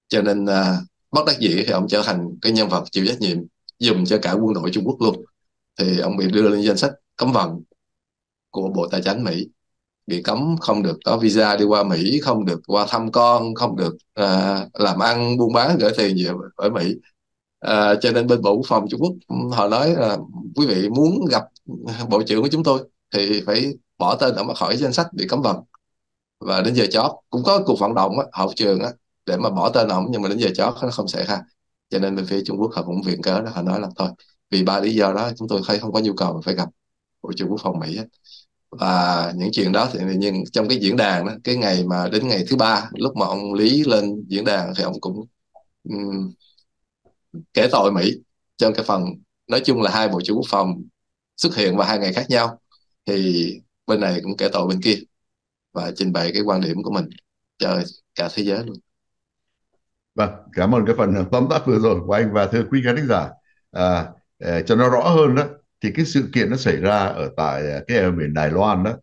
Speaker 2: cho nên uh, bất đắc dĩ thì ông trở thành cái nhân vật chịu trách nhiệm dùng cho cả quân đội Trung Quốc luôn. Thì ông bị đưa lên danh sách cấm vận của Bộ Tài chính Mỹ bị cấm không được có visa đi qua Mỹ không được qua thăm con không được uh, làm ăn buôn bán gửi tiền gì ở Mỹ. Uh, cho nên bên Bộ Quốc phòng Trung Quốc họ nói là quý vị muốn gặp bộ trưởng của chúng tôi thì phải bỏ tên ở khỏi danh sách bị cấm vận. Và đến giờ chót cũng có cuộc vận động á, học trường á, để mà bỏ tên ông nhưng mà đến giờ chót nó không xảy ra. Cho nên bên phía Trung Quốc họ cũng viện cớ đó họ nói là thôi vì ba lý do đó chúng tôi thấy không có nhu cầu phải gặp bộ trưởng quốc phòng Mỹ và những chuyện đó thì nhưng trong cái diễn đàn đó cái ngày mà đến ngày thứ ba lúc mà ông Lý lên diễn đàn thì ông cũng um, kể tội Mỹ trong cái phần nói chung là hai bộ trưởng quốc phòng xuất hiện vào hai ngày khác nhau thì bên này cũng kể tội bên kia và trình bày cái quan điểm của mình cho cả thế giới luôn.
Speaker 1: Vâng, cảm ơn cái phần tóm tắt vừa rồi của anh và thưa quý khán giả. À, ờ, cho nó rõ hơn đó, thì cái sự kiện nó xảy ra ở tại à, cái eo biển Đài Loan đó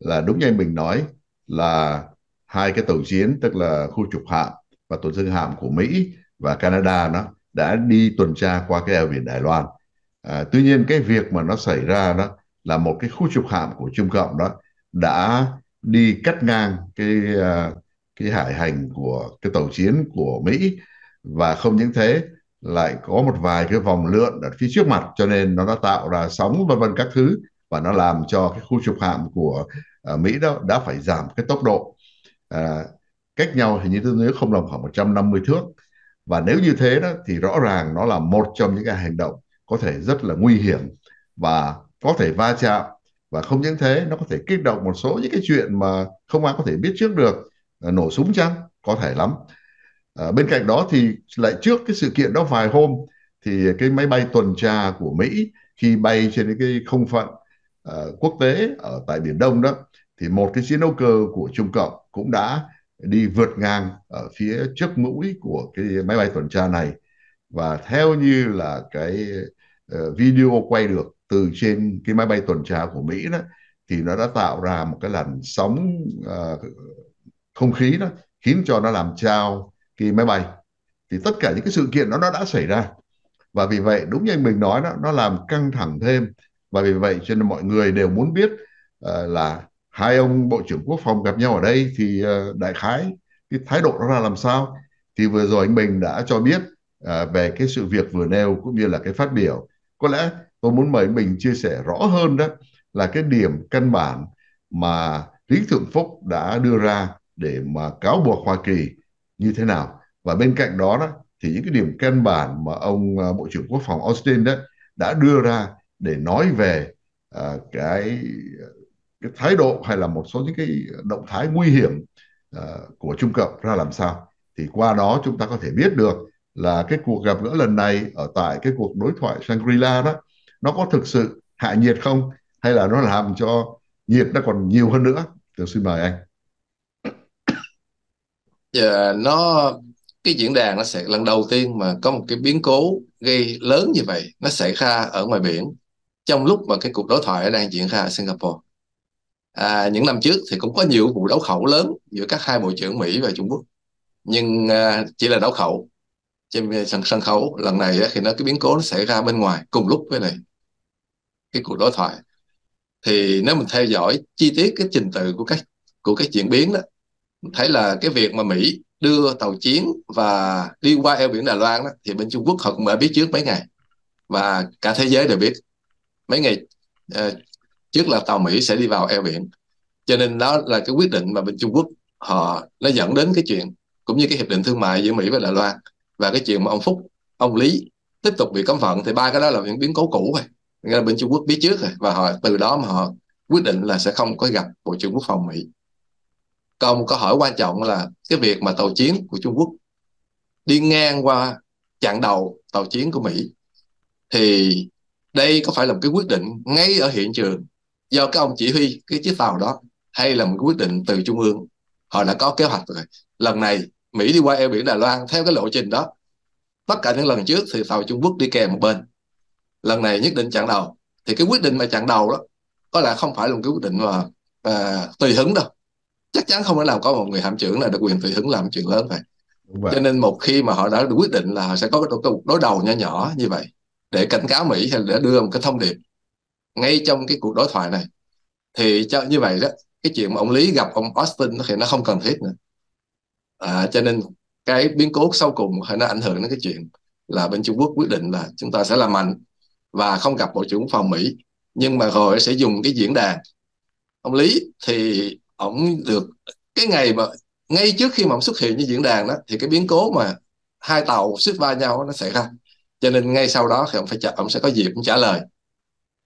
Speaker 1: là đúng như anh mình nói là hai cái tàu chiến tức là khu trục hạm và tuần dương hạm của Mỹ và Canada nó đã đi tuần tra qua cái eo biển Đài Loan. À, tuy nhiên cái việc mà nó xảy ra đó là một cái khu trục hạm của Trung Cộng đó đã đi cắt ngang cái à, cái hải hành của cái tàu chiến của Mỹ và không những thế lại có một vài cái vòng lượn ở phía trước mặt cho nên nó đã tạo ra sóng vân vân các thứ và nó làm cho cái khu trục hạm của uh, Mỹ đó đã phải giảm cái tốc độ. Uh, cách nhau hình như tôi nhớ không lầm khoảng 150 thước. Và nếu như thế đó thì rõ ràng nó là một trong những cái hành động có thể rất là nguy hiểm và có thể va chạm. Và không những thế nó có thể kích động một số những cái chuyện mà không ai có thể biết trước được. Ờ, nổ súng chăng? Có thể lắm à, bên cạnh đó thì lại trước cái sự kiện đó vài hôm thì cái máy bay tuần tra của Mỹ khi bay trên cái không phận uh, quốc tế ở tại biển Đông đó thì một cái chiến đấu cơ của Trung Cộng cũng đã đi vượt ngang ở phía trước mũi của cái máy bay tuần tra này. Và theo như là cái uh, video quay được từ trên cái máy bay tuần tra của Mỹ đó thì nó đã tạo ra một cái làn sóng uh, không khí đó khiến cho nó làm trao cái máy bay. Thì tất cả những cái sự kiện đó nó đã xảy ra. Và vì vậy đúng như anh mình nói đó nó làm căng thẳng thêm. Và vì vậy cho nên mọi người đều muốn biết uh, là hai ông bộ trưởng quốc phòng gặp nhau ở đây thì uh, đại khái cái thái độ nó ra làm sao? Thì vừa rồi anh Bình đã cho biết uh, về cái sự việc vừa nêu cũng như là cái phát biểu. Có lẽ tôi muốn mời anh Bình chia sẻ rõ hơn đó là cái điểm căn bản mà Lý Thượng Phúc đã đưa ra để mà cáo buộc Hoa Kỳ như thế nào. Và bên cạnh đó đó thì những cái điểm căn bản mà ông à, Bộ trưởng Quốc phòng Austin đó đã đưa ra để nói về uh, cái cái thái độ hay là một số những cái động thái nguy hiểm uh, của Trung Cộng ra làm sao. Thì qua đó chúng ta có thể biết được là cái cuộc gặp gỡ lần này ở tại cái cuộc đối thoại Shangri-La đó nó có thực sự hạ nhiệt không? Hay là nó làm cho nhiệt nó còn nhiều hơn nữa? Tôi xin mời anh
Speaker 2: yeah, nó cái diễn đàn nó sẽ lần đầu tiên mà có một cái biến cố gây lớn như vậy nó xảy ra ở ngoài biển trong lúc mà cái cuộc đối thoại đang diễn ra ở Singapore. À, những năm trước thì cũng có nhiều vụ đấu khẩu lớn giữa các hai bộ trưởng Mỹ và Trung Quốc. Nhưng à, chỉ là đấu khẩu trên sân sân khấu. Lần này thì nó cái biến cố nó xảy ra bên ngoài cùng lúc với này cái cuộc đối thoại. Thì nếu mình theo dõi chi tiết cái trình tự của các của cái diễn biến đó thấy là cái việc mà Mỹ đưa tàu chiến và đi qua eo biển Đài Loan đó, thì bên Trung Quốc họ cũng đã biết trước mấy ngày. Và cả thế giới đều biết. Mấy ngày uh, trước là tàu Mỹ sẽ đi vào eo biển. Cho nên đó là cái quyết định mà bên Trung Quốc họ nó dẫn đến cái chuyện cũng như cái hiệp định thương mại giữa Mỹ và Đài Loan. Và cái chuyện mà ông Phúc ông Lý tiếp tục bị cấm vận thì ba cái đó là những biến cố cũ rồi. Nên là bên Trung Quốc biết trước rồi. Và họ từ đó mà họ quyết định là sẽ không có gặp Bộ trưởng Quốc phòng Mỹ còn một câu hỏi quan trọng là cái việc mà tàu chiến của Trung Quốc đi ngang qua chặn đầu tàu chiến của Mỹ thì đây có phải là một cái quyết định ngay ở hiện trường do các ông chỉ huy cái chiếc tàu đó hay là một quyết định từ trung ương? Họ đã có kế hoạch rồi. Lần này Mỹ đi qua eo biển Đài Loan theo cái lộ trình đó. Tất cả những lần trước thì tàu Trung Quốc đi kèm một bên. Lần này nhất định chặn đầu. Thì cái quyết định mà chặn đầu đó có lẽ không phải là một cái quyết định mà à, tùy hứng đâu chắc chắn không thể nào có một người hạm trưởng là được quyền tùy hứng làm chuyện lớn vậy. Cho nên một khi mà họ đã quyết định là họ sẽ có cái đối đầu nhỏ nhỏ như vậy để cảnh cáo Mỹ hay để đưa một cái thông điệp ngay trong cái cuộc đối thoại này thì cho như vậy đó cái chuyện mà ông Lý gặp ông Austin thì nó không cần thiết nữa. À, cho nên cái biến cố sau cùng hay nó ảnh hưởng đến cái chuyện là bên Trung Quốc quyết định là chúng ta sẽ làm mạnh và không gặp Bộ trưởng phòng Mỹ. Nhưng mà rồi sẽ dùng cái diễn đàn. Ông Lý thì ổng được cái ngày mà ngay trước khi mà ổng xuất hiện như diễn đàn đó, thì cái biến cố mà hai tàu xích va nhau nó xảy ra. Cho nên ngay sau đó thì ông phải ông sẽ có dịp ông trả lời,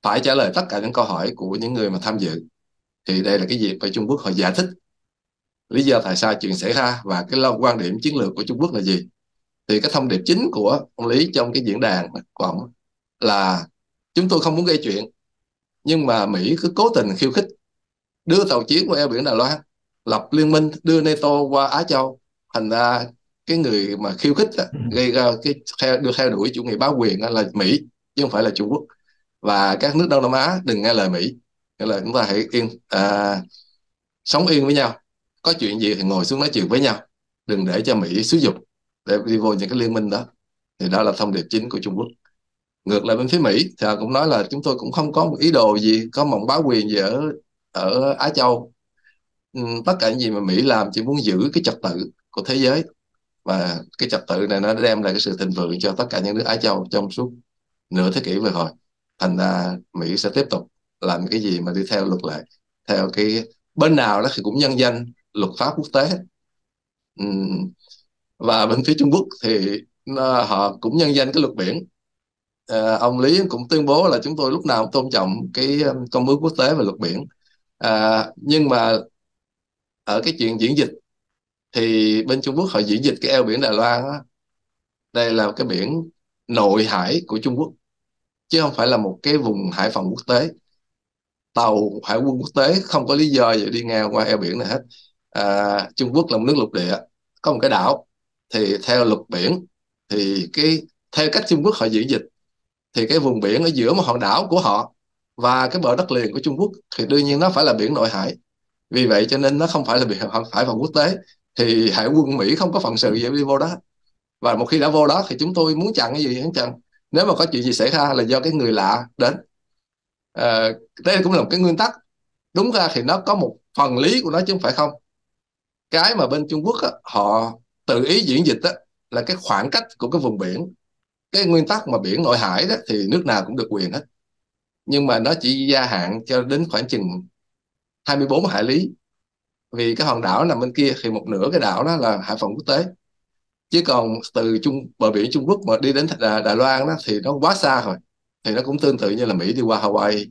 Speaker 2: phải trả lời tất cả những câu hỏi của những người mà tham dự. Thì đây là cái dịp mà Trung Quốc họ giải thích lý do tại sao chuyện xảy ra và cái quan điểm chiến lược của Trung Quốc là gì. Thì cái thông điệp chính của ông Lý trong cái diễn đàn của ông là, chúng tôi không muốn gây chuyện, nhưng mà Mỹ cứ cố tình khiêu khích đưa tàu chiến qua eo biển Đài Loan lập liên minh đưa NATO qua Á Châu. Thành ra cái người mà khiêu khích đó, gây ra cái theo đưa theo đuổi chủ nghĩa bá quyền đó là Mỹ chứ không phải là Trung Quốc. Và các nước Đông Nam Á đừng nghe lời Mỹ. Nghĩa là chúng ta hãy yên à, sống yên với nhau. Có chuyện gì thì ngồi xuống nói chuyện với nhau. Đừng để cho Mỹ xúi dục để đi vô những cái liên minh đó. Thì đó là thông điệp chính của Trung Quốc. Ngược lại bên phía Mỹ thì họ cũng nói là chúng tôi cũng không có một ý đồ gì có mộng bá quyền gì ở ở Á Châu. Ừ, tất cả những gì mà Mỹ làm chỉ muốn giữ cái trật tự của thế giới. Và cái trật tự này nó đem lại cái sự thịnh vượng cho tất cả những nước Á Châu trong suốt nửa thế kỷ vừa rồi. Thành ra Mỹ sẽ tiếp tục làm cái gì mà đi theo luật lệ theo cái bên nào đó thì cũng nhân danh luật pháp quốc tế. Ừ, và bên phía Trung Quốc thì họ cũng nhân danh cái luật biển. À, ông Lý cũng tuyên bố là chúng tôi lúc nào cũng tôn trọng cái công ước quốc tế về luật biển à, nhưng mà ở cái chuyện diễn dịch thì bên Trung Quốc họ diễn dịch cái eo biển Đài Loan đó, đây là cái biển nội hải của Trung Quốc chứ không phải là một cái vùng hải phòng quốc tế. Tàu hải quân quốc tế không có lý do gì đi ngang qua eo biển này hết. À, Trung Quốc là một nước lục địa có một cái đảo. Thì theo luật biển thì cái theo cách Trung Quốc họ diễn dịch thì cái vùng biển ở giữa một hòn đảo của họ và cái bờ đất liền của Trung Quốc thì đương nhiên nó phải là biển nội hải. Vì vậy cho nên nó không phải là biển hải phòng quốc tế. Thì hải quân Mỹ không có phận sự gì đi vô đó. Và một khi đã vô đó thì chúng tôi muốn chặn cái gì cũng chặn. Nếu mà có chuyện gì xảy ra là do cái người lạ đến. À, đây cũng là một cái nguyên tắc. Đúng ra thì nó có một phần lý của nó chứ không phải không. Cái mà bên Trung Quốc á, họ tự ý diễn dịch á, là cái khoảng cách của cái vùng biển. Cái nguyên tắc mà biển nội hải đó thì nước nào cũng được quyền hết nhưng mà nó chỉ gia hạn cho đến khoảng chừng 24 hải lý. Vì cái hòn đảo nằm bên kia thì một nửa cái đảo đó là hải phòng quốc tế. Chứ còn từ trung bờ biển Trung Quốc mà đi đến Đài, Đài Loan đó thì nó quá xa rồi. Thì nó cũng tương tự như là Mỹ đi qua Hawaii.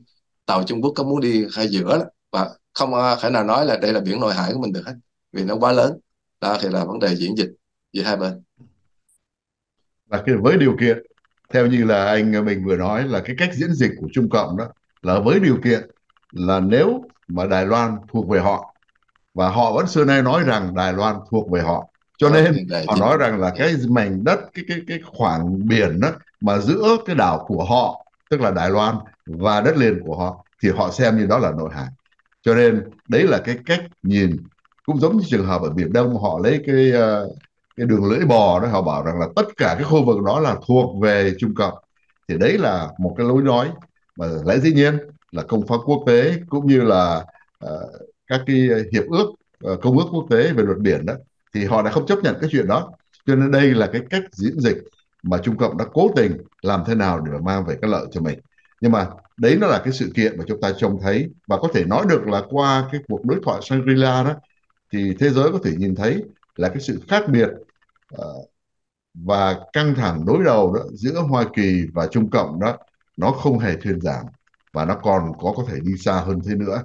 Speaker 2: Tàu Trung Quốc có muốn đi hay giữa đó và không thể nào nói là đây là biển nội hải của mình được hết vì nó quá lớn. Đó thì là vấn đề diễn dịch giữa hai bên.
Speaker 1: Là cái với điều kiện theo như là anh mình vừa nói là cái cách diễn dịch của Trung Cộng đó là với điều kiện là nếu mà Đài Loan thuộc về họ và họ vẫn xưa nay nói rằng Đài Loan thuộc về họ. Cho nên họ nói rằng là cái mảnh đất cái cái cái khoảng biển đó mà giữa cái đảo của họ tức là Đài Loan và đất liền của họ thì họ xem như đó là nội hải cho nên đấy là cái cách nhìn. Cũng giống như trường hợp ở biển Đông họ lấy cái uh, cái đường lưỡi bò đó họ bảo rằng là tất cả cái khu vực đó là thuộc về Trung Cộng. Thì đấy là một cái lối nói mà lẽ dĩ nhiên là công pháp quốc tế cũng như là uh, các cái hiệp ước uh, công ước quốc tế về luật biển đó thì họ đã không chấp nhận cái chuyện đó. Cho nên đây là cái cách diễn dịch mà Trung Cộng đã cố tình làm thế nào để mà mang về cái lợi cho mình. Nhưng mà đấy nó là cái sự kiện mà chúng ta trông thấy. Và có thể nói được là qua cái cuộc đối thoại Shangri-La đó thì thế giới có thể nhìn thấy là cái sự khác biệt uh, và căng thẳng đối đầu đó giữa Hoa Kỳ và Trung Cộng đó nó không hề thuyên giảm và nó còn có có thể đi xa hơn thế nữa.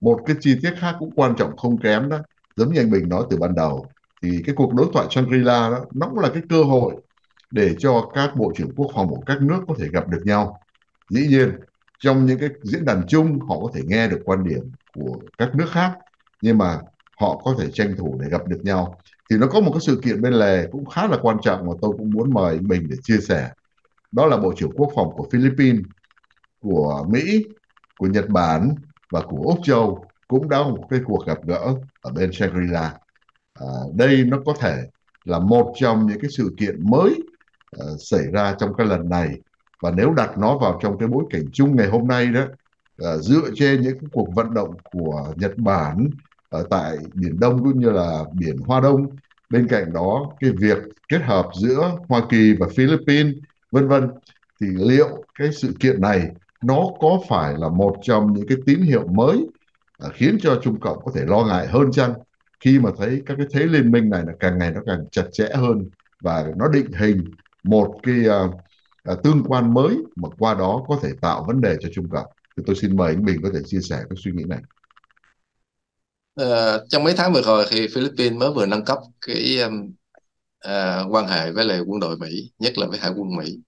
Speaker 1: Một cái chi tiết khác cũng quan trọng không kém đó giống như anh Bình nói từ ban đầu thì cái cuộc đối thoại Shangri-La đó nó cũng là cái cơ hội để cho các bộ trưởng quốc phòng của các nước có thể gặp được nhau. Dĩ nhiên trong những cái diễn đàn chung họ có thể nghe được quan điểm của các nước khác nhưng mà họ có thể tranh thủ để gặp được nhau. Thì nó có một cái sự kiện bên lề cũng khá là quan trọng mà tôi cũng muốn mời anh Bình để chia sẻ. Đó là Bộ trưởng Quốc phòng của Philippines của Mỹ của Nhật Bản và của Úc Châu cũng đã một cái cuộc gặp gỡ ở bên Shangri-La. À, đây nó có thể là một trong những cái sự kiện mới uh, xảy ra trong cái lần này. Và nếu đặt nó vào trong cái bối cảnh chung ngày hôm nay đó uh, dựa trên những cái cuộc vận động của Nhật Bản ở tại biển Đông cũng như là biển Hoa Đông. Bên cạnh đó cái việc kết hợp giữa Hoa Kỳ và Philippines vân vân. Thì liệu cái sự kiện này nó có phải là một trong những cái tín hiệu mới ờ, khiến cho Trung Cộng có thể lo ngại hơn chăng? Khi mà thấy các cái thế liên minh này là càng ngày nó càng chặt chẽ hơn và nó định hình một cái uh, tương quan mới mà qua đó có thể tạo vấn đề cho Trung Cộng. Thì tôi xin mời anh Bình có thể chia sẻ cái suy nghĩ này.
Speaker 2: Uh, trong mấy tháng vừa rồi thì Philippines mới vừa nâng cấp cái um, uh, quan hệ với lại quân đội Mỹ, nhất là với hải quân Mỹ.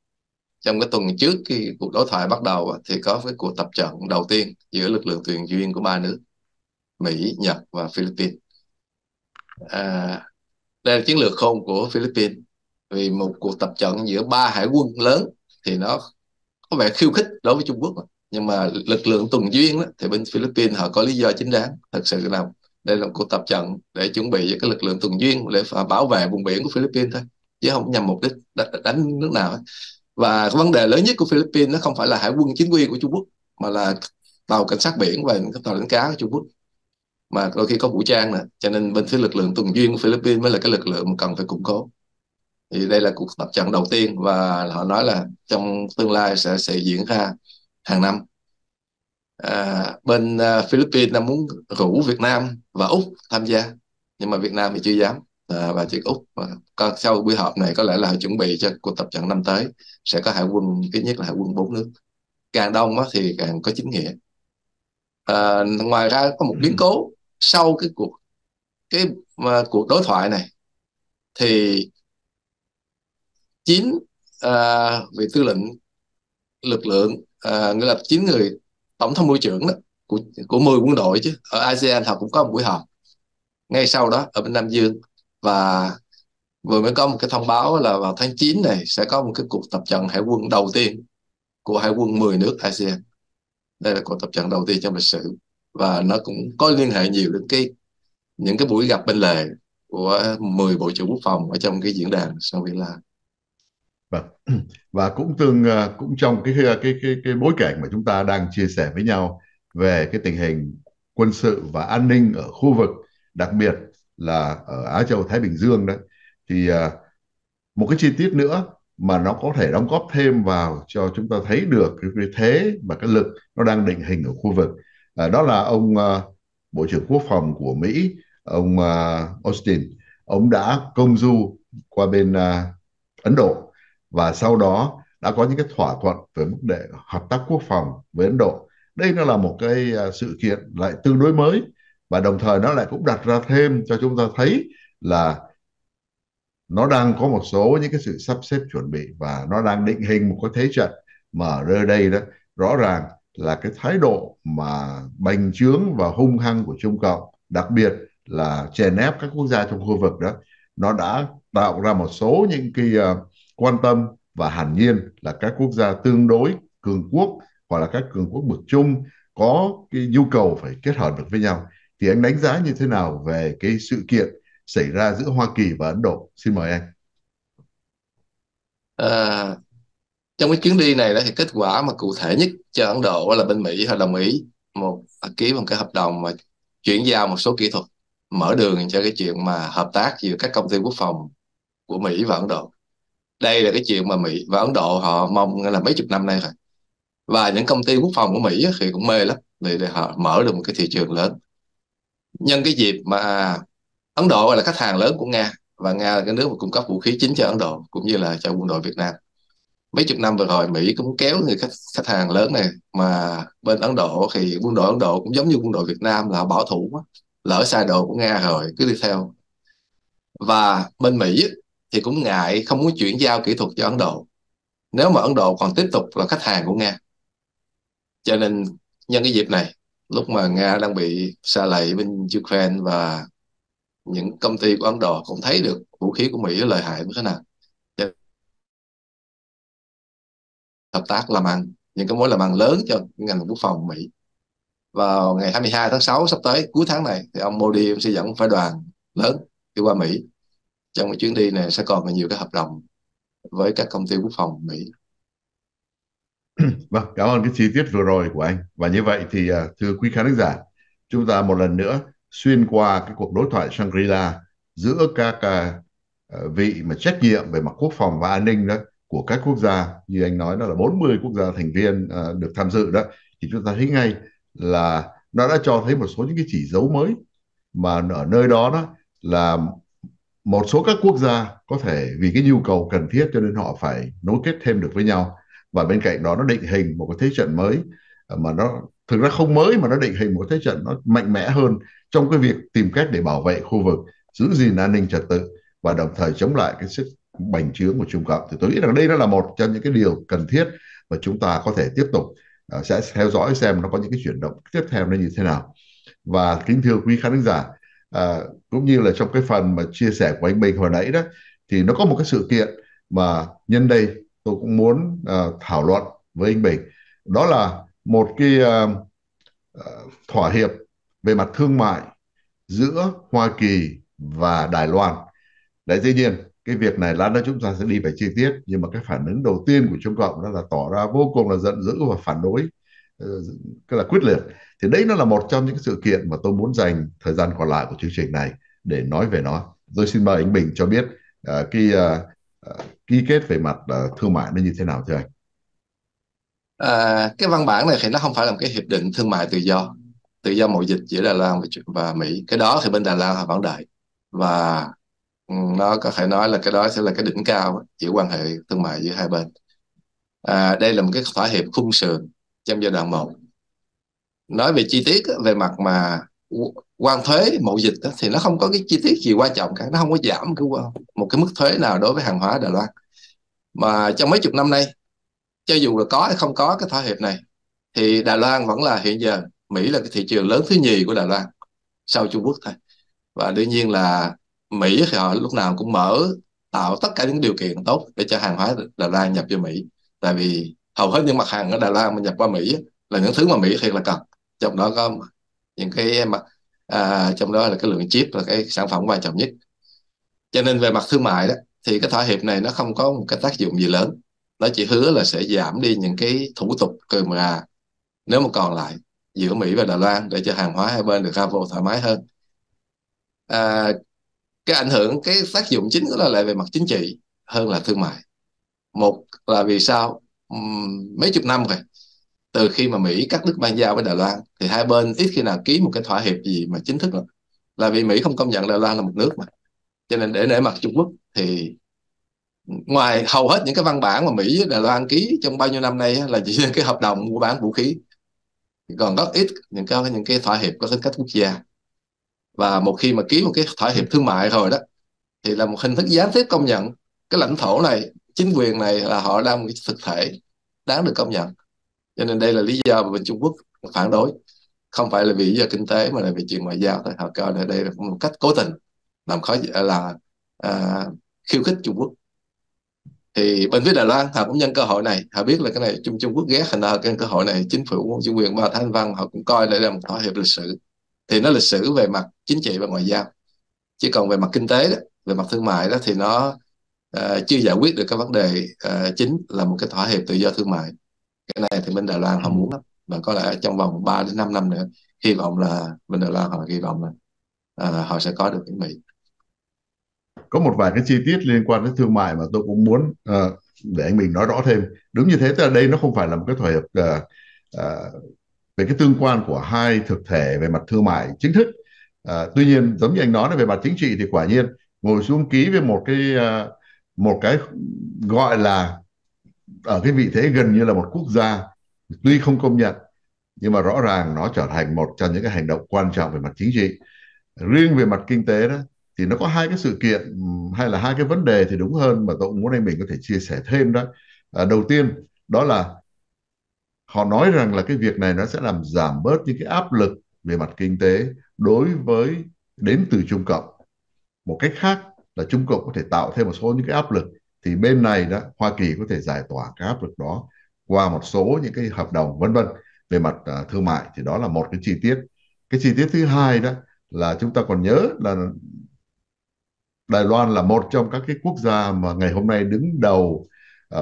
Speaker 2: Trong cái tuần trước khi cuộc đối thoại bắt đầu thì có cái cuộc tập trận đầu tiên giữa lực lượng thuyền duyên của ba nước Mỹ, Nhật và Philippines. À, đây là chiến lược khôn của Philippines vì một cuộc tập trận giữa ba hải quân lớn thì nó có vẻ khiêu khích đối với Trung Quốc nhưng mà lực lượng tuần duyên đó, thì bên Philippines họ có lý do chính đáng thật sự là đây là một cuộc tập trận để chuẩn bị cho cái lực lượng tuần duyên để bảo vệ vùng biển của Philippines thôi, chứ không nhằm mục đích đánh nước nào hết. và cái vấn đề lớn nhất của Philippines nó không phải là hải quân chính quy của Trung Quốc, mà là tàu cảnh sát biển và các tàu đánh cá của Trung Quốc. Mà đôi khi có vũ trang nè, cho nên bên phía lực lượng tuần duyên của Philippines mới là cái lực lượng mà cần phải củng cố. Thì đây là cuộc tập trận đầu tiên và họ nói là trong tương lai sẽ sẽ diễn ra hàng năm à, bên à, Philippines là muốn rủ Việt Nam và Úc tham gia nhưng mà Việt Nam thì chưa dám. À, và chỉ Úc. Và sau buổi họp này có lẽ là chuẩn bị cho cuộc tập trận năm tới sẽ có hải quân ít nhất là hải quân bốn nước. Càng đông thì càng có chính nghĩa. À, ngoài ra có một biến cố sau cái cuộc cái mà, cuộc đối thoại này thì chín à, vị tư lệnh lực lượng à, nghĩa là chín người tổng tham mưu trưởng đó, của của 10 quân đội chứ, ở ASEAN họ cũng có một buổi họp. Ngay sau đó, ở bên Nam Dương, và vừa mới có một cái thông báo là vào tháng 9 này sẽ có một cái cuộc tập trận hải quân đầu tiên của hải quân 10 nước ASEAN. Đây là cuộc tập trận đầu tiên trong lịch sử, và nó cũng có liên hệ nhiều đến cái, những cái buổi gặp bên lề của 10 bộ trưởng quốc phòng ở trong cái diễn đàn sang Việt Nam
Speaker 1: Vâng. Và cũng từng à, cũng trong cái cái cái cái bối cảnh mà chúng ta đang chia sẻ với nhau về cái tình hình quân sự và an ninh ở khu vực, đặc biệt là ở Á Châu Thái Bình Dương đấy, thì à, một cái chi tiết nữa mà nó có thể đóng góp thêm vào cho chúng ta thấy được cái, cái thế và cái lực nó đang định hình ở khu vực. À, đó là ông uh, Bộ trưởng Quốc phòng của Mỹ, ông uh, Austin, ông đã công du qua bên uh, Ấn Độ và sau đó đã có những cái thỏa thuận về mức độ hợp tác quốc phòng với Ấn Độ. Đây nó là một cái à, sự kiện lại tương đối mới và đồng thời nó lại cũng đặt ra thêm cho chúng ta thấy là nó đang có một số những cái sự sắp xếp chuẩn bị và nó đang định hình một cái thế trận mà ở đây đó rõ ràng là cái thái độ mà bành trướng và hung hăng của Trung Cộng đặc biệt là chèn ép các quốc gia trong khu vực đó nó đã tạo ra một số những cái uh, quan tâm và hẳn nhiên là các quốc gia tương đối cường quốc hoặc là các cường quốc bậc chung có cái nhu cầu phải kết hợp được với nhau. Thì anh đánh giá như thế nào về cái sự kiện xảy ra giữa Hoa Kỳ và Ấn Độ? Xin mời anh.
Speaker 2: À, trong cái chuyến đi này đó thì kết quả mà cụ thể nhất cho Ấn Độ là bên Mỹ họ đồng ý một ký một cái hợp đồng mà chuyển giao một số kỹ thuật mở đường cho cái chuyện mà hợp tác giữa các công ty quốc phòng của Mỹ và Ấn Độ đây là cái chuyện mà Mỹ và Ấn Độ họ mong là mấy chục năm nay rồi. Và những công ty quốc phòng của Mỹ thì cũng mê lắm, vì họ mở được một cái thị trường lớn. Nhân cái dịp mà Ấn Độ là khách hàng lớn của Nga, và Nga là cái nước mà cung cấp vũ khí chính cho Ấn Độ, cũng như là cho quân đội Việt Nam. Mấy chục năm vừa rồi, Mỹ cũng kéo người khách khách hàng lớn này mà bên Ấn Độ thì quân đội Ấn Độ cũng giống như quân đội Việt Nam là bảo thủ quá, lỡ sai đồ của Nga rồi, cứ đi theo. Và bên Mỹ thì cũng ngại không muốn chuyển giao kỹ thuật cho Ấn Độ. Nếu mà Ấn Độ còn tiếp tục là khách hàng của Nga. Cho nên, nhân cái dịp này, lúc mà Nga đang bị xa lầy bên Ukraine và những công ty của Ấn Độ cũng thấy được vũ khí của Mỹ lợi hại như thế nào. Hợp tác làm ăn, những cái mối làm ăn lớn cho ngành quốc phòng Mỹ. Vào ngày 22 tháng 6 sắp tới, cuối tháng này, thì ông Modi sẽ dẫn phái đoàn lớn đi qua Mỹ trong cái chuyến đi này sẽ còn nhiều cái hợp đồng với các công ty quốc phòng Mỹ.
Speaker 1: Vâng, cảm ơn cái chi tiết vừa rồi của anh. Và như vậy thì à, thưa quý khán giả, chúng ta một lần nữa xuyên qua cái cuộc đối thoại Shangri-La giữa các à, à, vị mà trách nhiệm về mặt quốc phòng và an ninh đó của các quốc gia như anh nói đó là 40 quốc gia thành viên được tham dự đó thì chúng ta thấy ngay là nó đã cho thấy một số những cái chỉ dấu mới mà ở nơi đó đó là một số các quốc gia có thể vì cái nhu cầu cần thiết cho nên họ phải nối kết thêm được với nhau. Và bên cạnh đó nó định hình một cái thế trận mới ờ, mà nó thực ra không mới mà nó định hình một thế trận nó mạnh mẽ hơn trong cái việc tìm cách để bảo vệ khu vực giữ gìn an ninh trật tự và đồng thời chống lại cái sức bành trướng của Trung Cộng. Thì tôi nghĩ rằng đây nó là một trong những cái điều cần thiết và chúng ta có thể tiếp tục uh, sẽ theo dõi xem nó có những cái chuyển động tiếp theo nó như thế nào. Và kính thưa quý khán giả à, cũng như là trong cái phần mà chia sẻ của anh Bình hồi nãy đó thì nó có một cái sự kiện mà nhân đây tôi cũng muốn uh, thảo luận với anh Bình đó là một cái uh, uh, thỏa hiệp về mặt thương mại giữa Hoa Kỳ và Đài Loan. Đấy dĩ nhiên cái việc này lát nữa chúng ta sẽ đi về chi tiết nhưng mà cái phản ứng đầu tiên của Trung Cộng đó là tỏ ra vô cùng là giận dữ và phản đối uh, là quyết liệt thì đấy nó là một trong những sự kiện mà tôi muốn dành thời gian còn lại của chương trình này để nói về nó. Tôi xin mời anh Bình cho biết uh, cái uh, uh, ký kết về mặt uh, thương mại nó như thế nào thưa anh?
Speaker 2: À, cái văn bản này thì nó không phải là một cái hiệp định thương mại tự do. Tự do mậu dịch giữa Đài Loan và, Mỹ. Cái đó thì bên Đài Loan họ vẫn đợi. Và ừ, nó có thể nói là cái đó sẽ là cái đỉnh cao giữa quan hệ thương mại giữa hai bên. À, đây là một cái thỏa hiệp khung sườn trong giai đoạn một nói về chi tiết về mặt mà quan thuế, mậu dịch thì nó không có cái chi tiết gì quan trọng cả, nó không có giảm cái một cái mức thuế nào đối với hàng hóa Đài Loan. Mà trong mấy chục năm nay, cho dù là có hay không có cái thỏa hiệp này, thì Đài Loan vẫn là hiện giờ, Mỹ là cái thị trường lớn thứ nhì của Đài Loan, sau Trung Quốc thôi. Và đương nhiên là Mỹ thì họ lúc nào cũng mở, tạo tất cả những điều kiện tốt để cho hàng hóa Đài Loan nhập vô Mỹ. Tại vì hầu hết những mặt hàng ở Đài Loan mà nhập qua Mỹ là những thứ mà Mỹ thiệt là cần trong đó có những cái mặt à, trong đó là cái lượng chip là cái sản phẩm quan trọng nhất. Cho nên về mặt thương mại đó thì cái thỏa hiệp này nó không có một cái tác dụng gì lớn. Nó chỉ hứa là sẽ giảm đi những cái thủ tục cơ mà nếu mà còn lại giữa Mỹ và Đài Loan để cho hàng hóa hai bên được ra vô thoải mái hơn. À, cái ảnh hưởng cái tác dụng chính đó là lại về mặt chính trị hơn là thương mại. Một là vì sao? Mấy chục năm rồi từ khi mà Mỹ cắt đứt ban giao với Đài Loan, thì hai bên ít khi nào ký một cái thỏa hiệp gì mà chính thức lắm. Là vì Mỹ không công nhận Đài Loan là một nước mà. Cho nên để nể mặt Trung Quốc thì ngoài hầu hết những cái văn bản mà Mỹ với Đài Loan ký trong bao nhiêu năm nay là chỉ là cái hợp đồng mua bán vũ khí. Còn rất ít những cái những cái thỏa hiệp có tính cách quốc gia. Và một khi mà ký một cái thỏa hiệp thương mại rồi đó, thì là một hình thức gián tiếp công nhận. Cái lãnh thổ này, chính quyền này là họ đang một cái thực thể, đáng được công nhận cho nên đây là lý do mà bên Trung Quốc phản đối. Không phải là vì lý do kinh tế mà là vì chuyện ngoại giao thôi. Họ coi là đây là một cách cố tình làm khó là à, khiêu khích Trung Quốc. Thì bên phía Đài Loan họ cũng nhân cơ hội này. Họ biết là cái này Trung Trung Quốc ghét thành ra cái cơ hội này. Chính phủ chính quyền và Thanh Văn họ cũng coi đây là một thỏa hiệp lịch sử. Thì nó lịch sử về mặt chính trị và ngoại giao. Chứ còn về mặt kinh tế đó về mặt thương mại đó thì nó uh, chưa giải quyết được cái vấn đề uh, chính là một cái thỏa hiệp tự do thương mại cái này thì bên Đài Loan họ muốn lắm. Và có lẽ trong vòng 3 đến 5 năm nữa hy vọng là bên Đài Loan họ hy vọng là à, họ sẽ có được cái Mỹ.
Speaker 1: Có một vài cái chi tiết liên quan đến thương mại mà tôi cũng muốn uh, để anh mình nói rõ thêm. Đúng như thế tức là đây nó không phải là một cái thỏa hiệp uh, uh, về cái tương quan của hai thực thể về mặt thương mại chính thức. Uh, tuy nhiên giống như anh nói về mặt chính trị thì quả nhiên ngồi xuống ký với một cái uh, một cái gọi là ở cái vị thế gần như là một quốc gia tuy không công nhận nhưng mà rõ ràng nó trở thành một trong những cái hành động quan trọng về mặt chính trị. Riêng về mặt kinh tế đó thì nó có hai cái sự kiện hay là hai cái vấn đề thì đúng hơn mà tôi cũng muốn anh mình có thể chia sẻ thêm đó. À, đầu tiên đó là họ nói rằng là cái việc này nó sẽ làm giảm bớt những cái áp lực về mặt kinh tế đối với đến từ Trung Cộng. Một cách khác là Trung Cộng có thể tạo thêm một số những cái áp lực thì bên này đó Hoa Kỳ có thể giải tỏa cái áp lực đó qua một số những cái hợp đồng vân vân về mặt uh, thương mại. Thì đó là một cái chi tiết. Cái chi tiết thứ hai đó là chúng ta còn nhớ là Đài Loan là một trong các cái quốc gia mà ngày hôm nay đứng đầu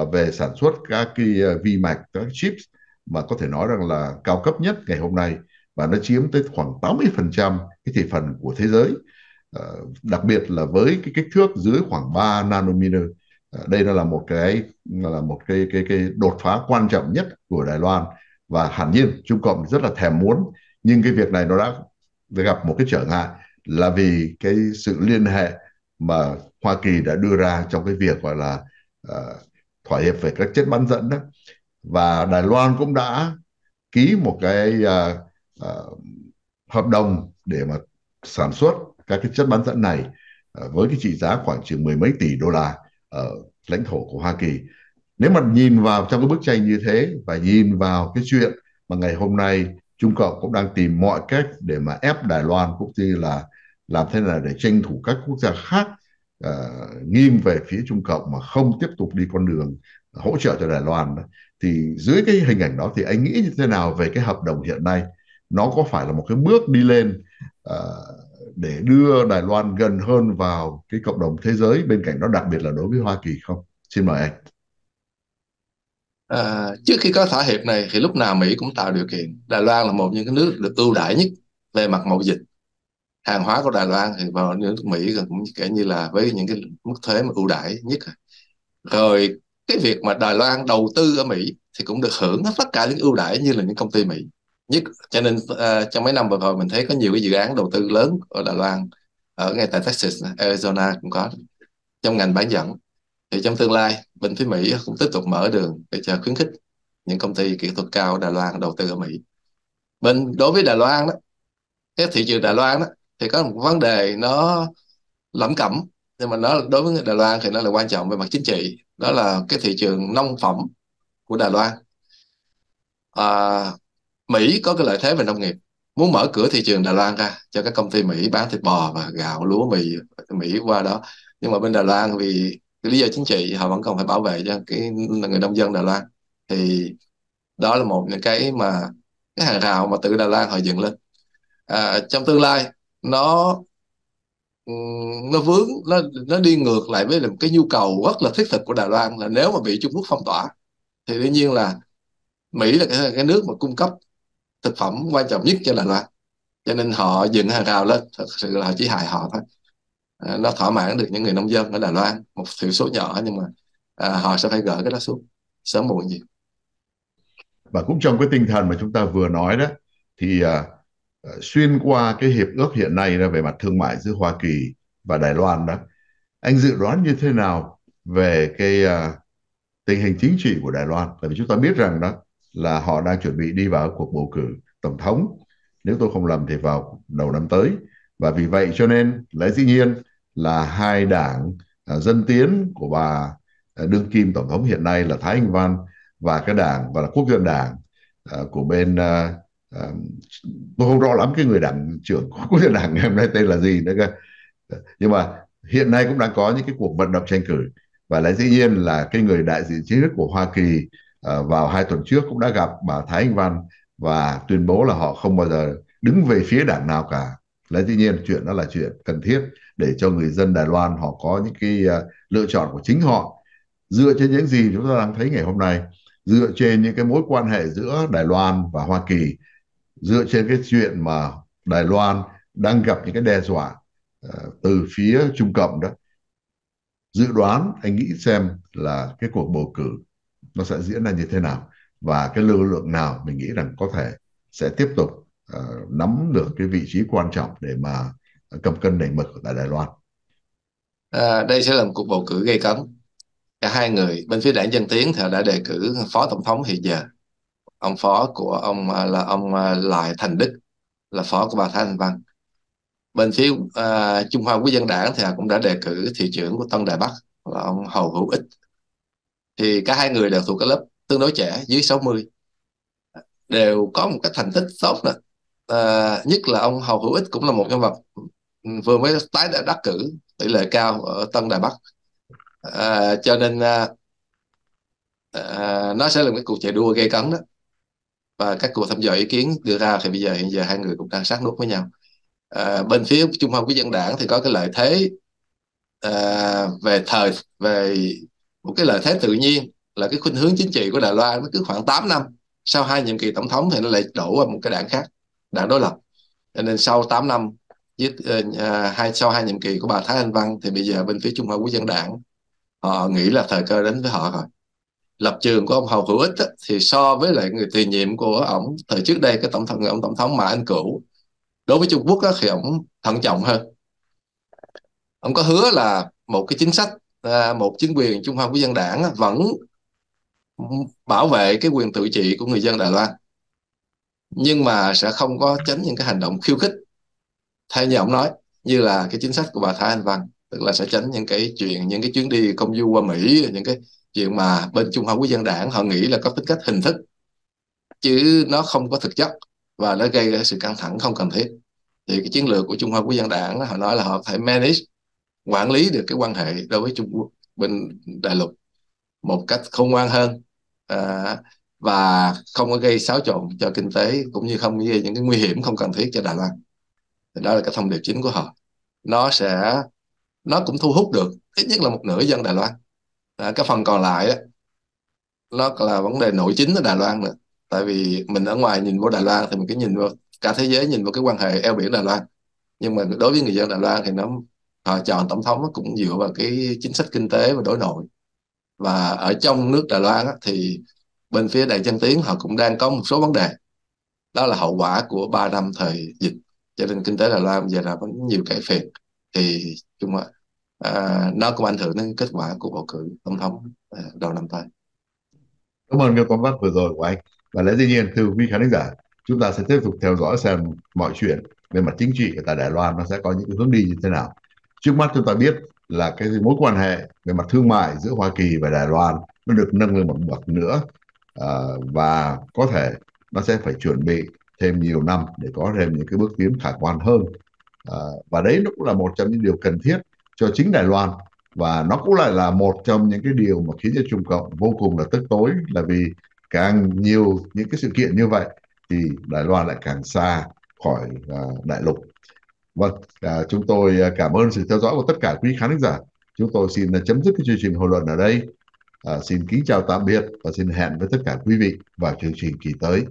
Speaker 1: uh, về sản xuất các cái uh, vi mạch các chips mà có thể nói rằng là cao cấp nhất ngày hôm nay. Và nó chiếm tới khoảng 80% cái thị phần của thế giới uh, đặc biệt là với cái kích thước dưới khoảng 3 nanometer. Ờ, đây là một cái là một cái cái cái đột phá quan trọng nhất của Đài Loan. Và hẳn nhiên Trung Cộng rất là thèm muốn nhưng cái việc này nó đã gặp một cái trở ngại là vì cái sự liên hệ mà Hoa Kỳ đã đưa ra trong cái việc gọi là uh, thỏa hiệp về các chất bán dẫn đó. Và Đài Loan cũng đã ký một cái uh, uh, hợp đồng để mà sản xuất các cái chất bán dẫn này uh, với cái trị giá khoảng chừng mười mấy tỷ đô la ở lãnh thổ của Hoa Kỳ. Nếu mà nhìn vào trong cái bức tranh như thế và nhìn vào cái chuyện mà ngày hôm nay Trung Cộng cũng đang tìm mọi cách để mà ép Đài Loan cũng như là làm thế nào để tranh thủ các quốc gia khác uh, nghiêng về phía Trung Cộng mà không tiếp tục đi con đường hỗ trợ cho Đài Loan thì dưới cái hình ảnh đó thì anh nghĩ như thế nào về cái hợp đồng hiện nay nó có phải là một cái bước đi lên uh, để đưa Đài Loan gần hơn vào cái cộng đồng thế giới bên cạnh đó đặc biệt là đối với Hoa Kỳ không? Xin mời anh.
Speaker 2: À, trước khi có thỏa hiệp này thì lúc nào Mỹ cũng tạo điều kiện. Đài Loan là một trong những nước được ưu đãi nhất về mặt mậu dịch hàng hóa của Đài Loan thì vào nước Mỹ cũng kể như là với những cái mức thuế mà ưu đãi nhất rồi cái việc mà Đài Loan đầu tư ở Mỹ thì cũng được hưởng tất cả những ưu đãi như là những công ty Mỹ nhất cho nên uh, trong mấy năm vừa rồi mình thấy có nhiều cái dự án đầu tư lớn ở Đài Loan ở ngay tại Texas, Arizona cũng có trong ngành bán dẫn. Thì trong tương lai bên phía Mỹ cũng tiếp tục mở đường để chờ khuyến khích những công ty kỹ thuật cao ở Đài Loan đầu tư ở Mỹ. Bên đối với Đài Loan đó cái thị trường Đài Loan đó thì có một vấn đề nó lẩm cẩm nhưng mà nó đối với Đài Loan thì nó là quan trọng về mặt chính trị. Đó là cái thị trường nông phẩm của Đài Loan. À, Mỹ có cái lợi thế về nông nghiệp. Muốn mở cửa thị trường Đài Loan ra cho các công ty Mỹ bán thịt bò và gạo lúa mì Mỹ qua đó. Nhưng mà bên Đài Loan vì cái lý do chính trị họ vẫn còn phải bảo vệ cho cái người nông dân Đài Loan thì đó là một những cái mà cái hàng rào mà tự Đài Loan họ dựng lên. À, trong tương lai nó nó vướng nó nó đi ngược lại với một cái nhu cầu rất là thiết thực của Đài Loan là nếu mà bị Trung Quốc phong tỏa thì đương nhiên là Mỹ là cái, cái nước mà cung cấp thực phẩm quan trọng nhất cho Đài Loan cho nên họ dựng hàng rào lên thật sự là chỉ hại họ thôi. À, nó thỏa mãn được những người nông dân ở Đài Loan một thiểu số nhỏ nhưng mà à, họ sẽ phải gỡ cái đó xuống sớm muộn gì.
Speaker 1: Và cũng trong cái tinh thần mà chúng ta vừa nói đó thì à, à xuyên qua cái hiệp ước hiện nay là về mặt thương mại giữa Hoa Kỳ và Đài Loan đó anh dự đoán như thế nào về cái à, tình hình chính trị của Đài Loan? Tại vì chúng ta biết rằng đó là họ đang chuẩn bị đi vào cuộc bầu cử tổng thống. Nếu tôi không lầm thì vào đầu năm tới. Và vì vậy cho nên lẽ dĩ nhiên là hai đảng uh, dân tiến của bà uh, đương kim tổng thống hiện nay là Thái Anh Văn và cái đảng và là quốc dân đảng uh, của bên uh, uh, tôi không rõ lắm cái người đảng trưởng của quốc dân đảng ngày hôm nay tên là gì nữa cơ. Nhưng mà hiện nay cũng đang có những cái cuộc vận động tranh cử. Và lẽ dĩ nhiên là cái người đại diện chính thức của Hoa Kỳ Ờ, vào hai tuần trước cũng đã gặp bà Thái Anh Văn và tuyên bố là họ không bao giờ đứng về phía đảng nào cả. Lấy tuy nhiên chuyện đó là chuyện cần thiết để cho người dân Đài Loan họ có những cái uh, lựa chọn của chính họ. Dựa trên những gì chúng ta đang thấy ngày hôm nay dựa trên những cái mối quan hệ giữa Đài Loan và Hoa Kỳ dựa trên cái chuyện mà Đài Loan đang gặp những cái đe dọa uh, từ phía Trung Cộng đó dự đoán anh nghĩ xem là cái cuộc bầu cử nó sẽ diễn ra như thế nào và cái lực lượng nào mình nghĩ rằng có thể sẽ tiếp tục uh, nắm được cái vị trí quan trọng để mà cầm cân đẩy mực tại Đài Loan.
Speaker 2: À, đây sẽ là một cuộc bầu cử gây cấn. Cả hai người bên phía đảng Dân Tiến thì đã đề cử phó tổng thống hiện giờ. Ông phó của ông à, là ông à, Lại Thành Đức là phó của bà Thái Anh Văn. Bên phía uh, Trung Hoa Quốc dân đảng thì cũng đã đề cử thị trưởng của Tân Đài Bắc là ông Hầu Hữu Ích. Thì cả hai người đều thuộc cái lớp tương đối trẻ dưới 60 đều có một cái thành tích tốt nè. À, nhất là ông Hầu Hữu Ích cũng là một nhân vật ừ, vừa mới tái đã đắc cử tỷ lệ cao ở Tân Đài Bắc. À, cho nên à, à, nó sẽ là một cái cuộc chạy đua gây cấn đó. Và các cuộc thăm dò ý kiến đưa ra thì bây giờ hiện giờ hai người cũng đang sát nút với nhau. À, bên phía Trung Hoa Quốc dân đảng thì có cái lợi thế à, về thời về một cái lợi thế tự nhiên là cái khuynh hướng chính trị của Đài Loan nó cứ khoảng 8 năm sau hai nhiệm kỳ tổng thống thì nó lại đổ vào một cái đảng khác đảng đối lập. Cho nên sau 8 năm với uh, hai sau hai nhiệm kỳ của bà Thái Anh Văn thì bây giờ bên phía Trung Hoa Quốc dân đảng họ nghĩ là thời cơ đến với họ rồi. Lập trường của ông Hầu Hữu Ích á, thì so với lại người tiền nhiệm của ông thời trước đây cái tổng thống người ông tổng thống Mã Anh Cửu đối với Trung Quốc á, thì ông thận trọng hơn. Ông có hứa là một cái chính sách à, một chính quyền Trung Hoa Quốc dân đảng vẫn bảo vệ cái quyền tự trị của người dân Đài Loan. Nhưng mà sẽ không có tránh những cái hành động khiêu khích theo như ông nói như là cái chính sách của bà Thái Anh Văn tức là sẽ tránh những cái chuyện những cái chuyến đi công du qua Mỹ những cái chuyện mà bên Trung Hoa Quốc dân đảng họ nghĩ là có tính cách hình thức chứ nó không có thực chất và nó gây ra sự căng thẳng không cần thiết. Thì cái chiến lược của Trung Hoa Quốc dân đảng họ nói là họ phải manage quản lý được cái quan hệ đối với Trung Quốc bên đại lục một cách khôn ngoan hơn à, và không có gây xáo trộn cho kinh tế cũng như không gây những cái nguy hiểm không cần thiết cho Đài Loan. Thì đó là cái thông điệp chính của họ. Nó sẽ nó cũng thu hút được ít nhất là một nửa dân Đài Loan. À, cái phần còn lại đó, nó là vấn đề nội chính ở Đài Loan nữa. Tại vì mình ở ngoài nhìn vô Đài Loan thì mình cứ nhìn vào cả thế giới nhìn vào cái quan hệ eo biển Đài Loan. Nhưng mà đối với người dân Đài Loan thì nó Ờ, họ chọn tổng thống cũng dựa vào cái chính sách kinh tế và đối nội. Và ở trong nước Đài Loan á, thì bên phía đại Chân Tiến họ cũng đang có một số vấn đề. Đó là hậu quả của 3 năm thời dịch cho nên kinh tế Đài Loan giờ là vẫn nhiều cải phiền thì chung à, nó cũng ảnh hưởng đến kết quả của bầu cử tổng thống à, đầu năm tới.
Speaker 1: Cảm ơn cái tóm tắt vừa rồi của anh. Và lẽ dĩ nhiên thưa quý khán giả chúng ta sẽ tiếp tục theo dõi xem mọi chuyện về mặt chính trị tại Đài Loan nó sẽ có những cái hướng đi như thế nào trước mắt chúng ta biết là cái mối quan hệ về mặt thương mại giữa Hoa Kỳ và Đài Loan nó được nâng lên một bậc nữa à, và có thể nó sẽ phải chuẩn bị thêm nhiều năm để có thêm những cái bước tiến khả quan hơn. À, và đấy nó cũng là một trong những điều cần thiết cho chính Đài Loan và nó cũng lại là một trong những cái điều mà khiến cho Trung Cộng vô cùng là tức tối là vì càng nhiều những cái sự kiện như vậy thì Đài Loan lại càng xa khỏi uh, đại lục vâng à, chúng tôi à, cảm ơn sự theo dõi của tất cả quý khán giả. Chúng tôi xin à, chấm dứt cái chương trình hội luận ở đây. À, xin kính chào tạm biệt và xin hẹn với tất cả quý vị vào chương trình kỳ tới.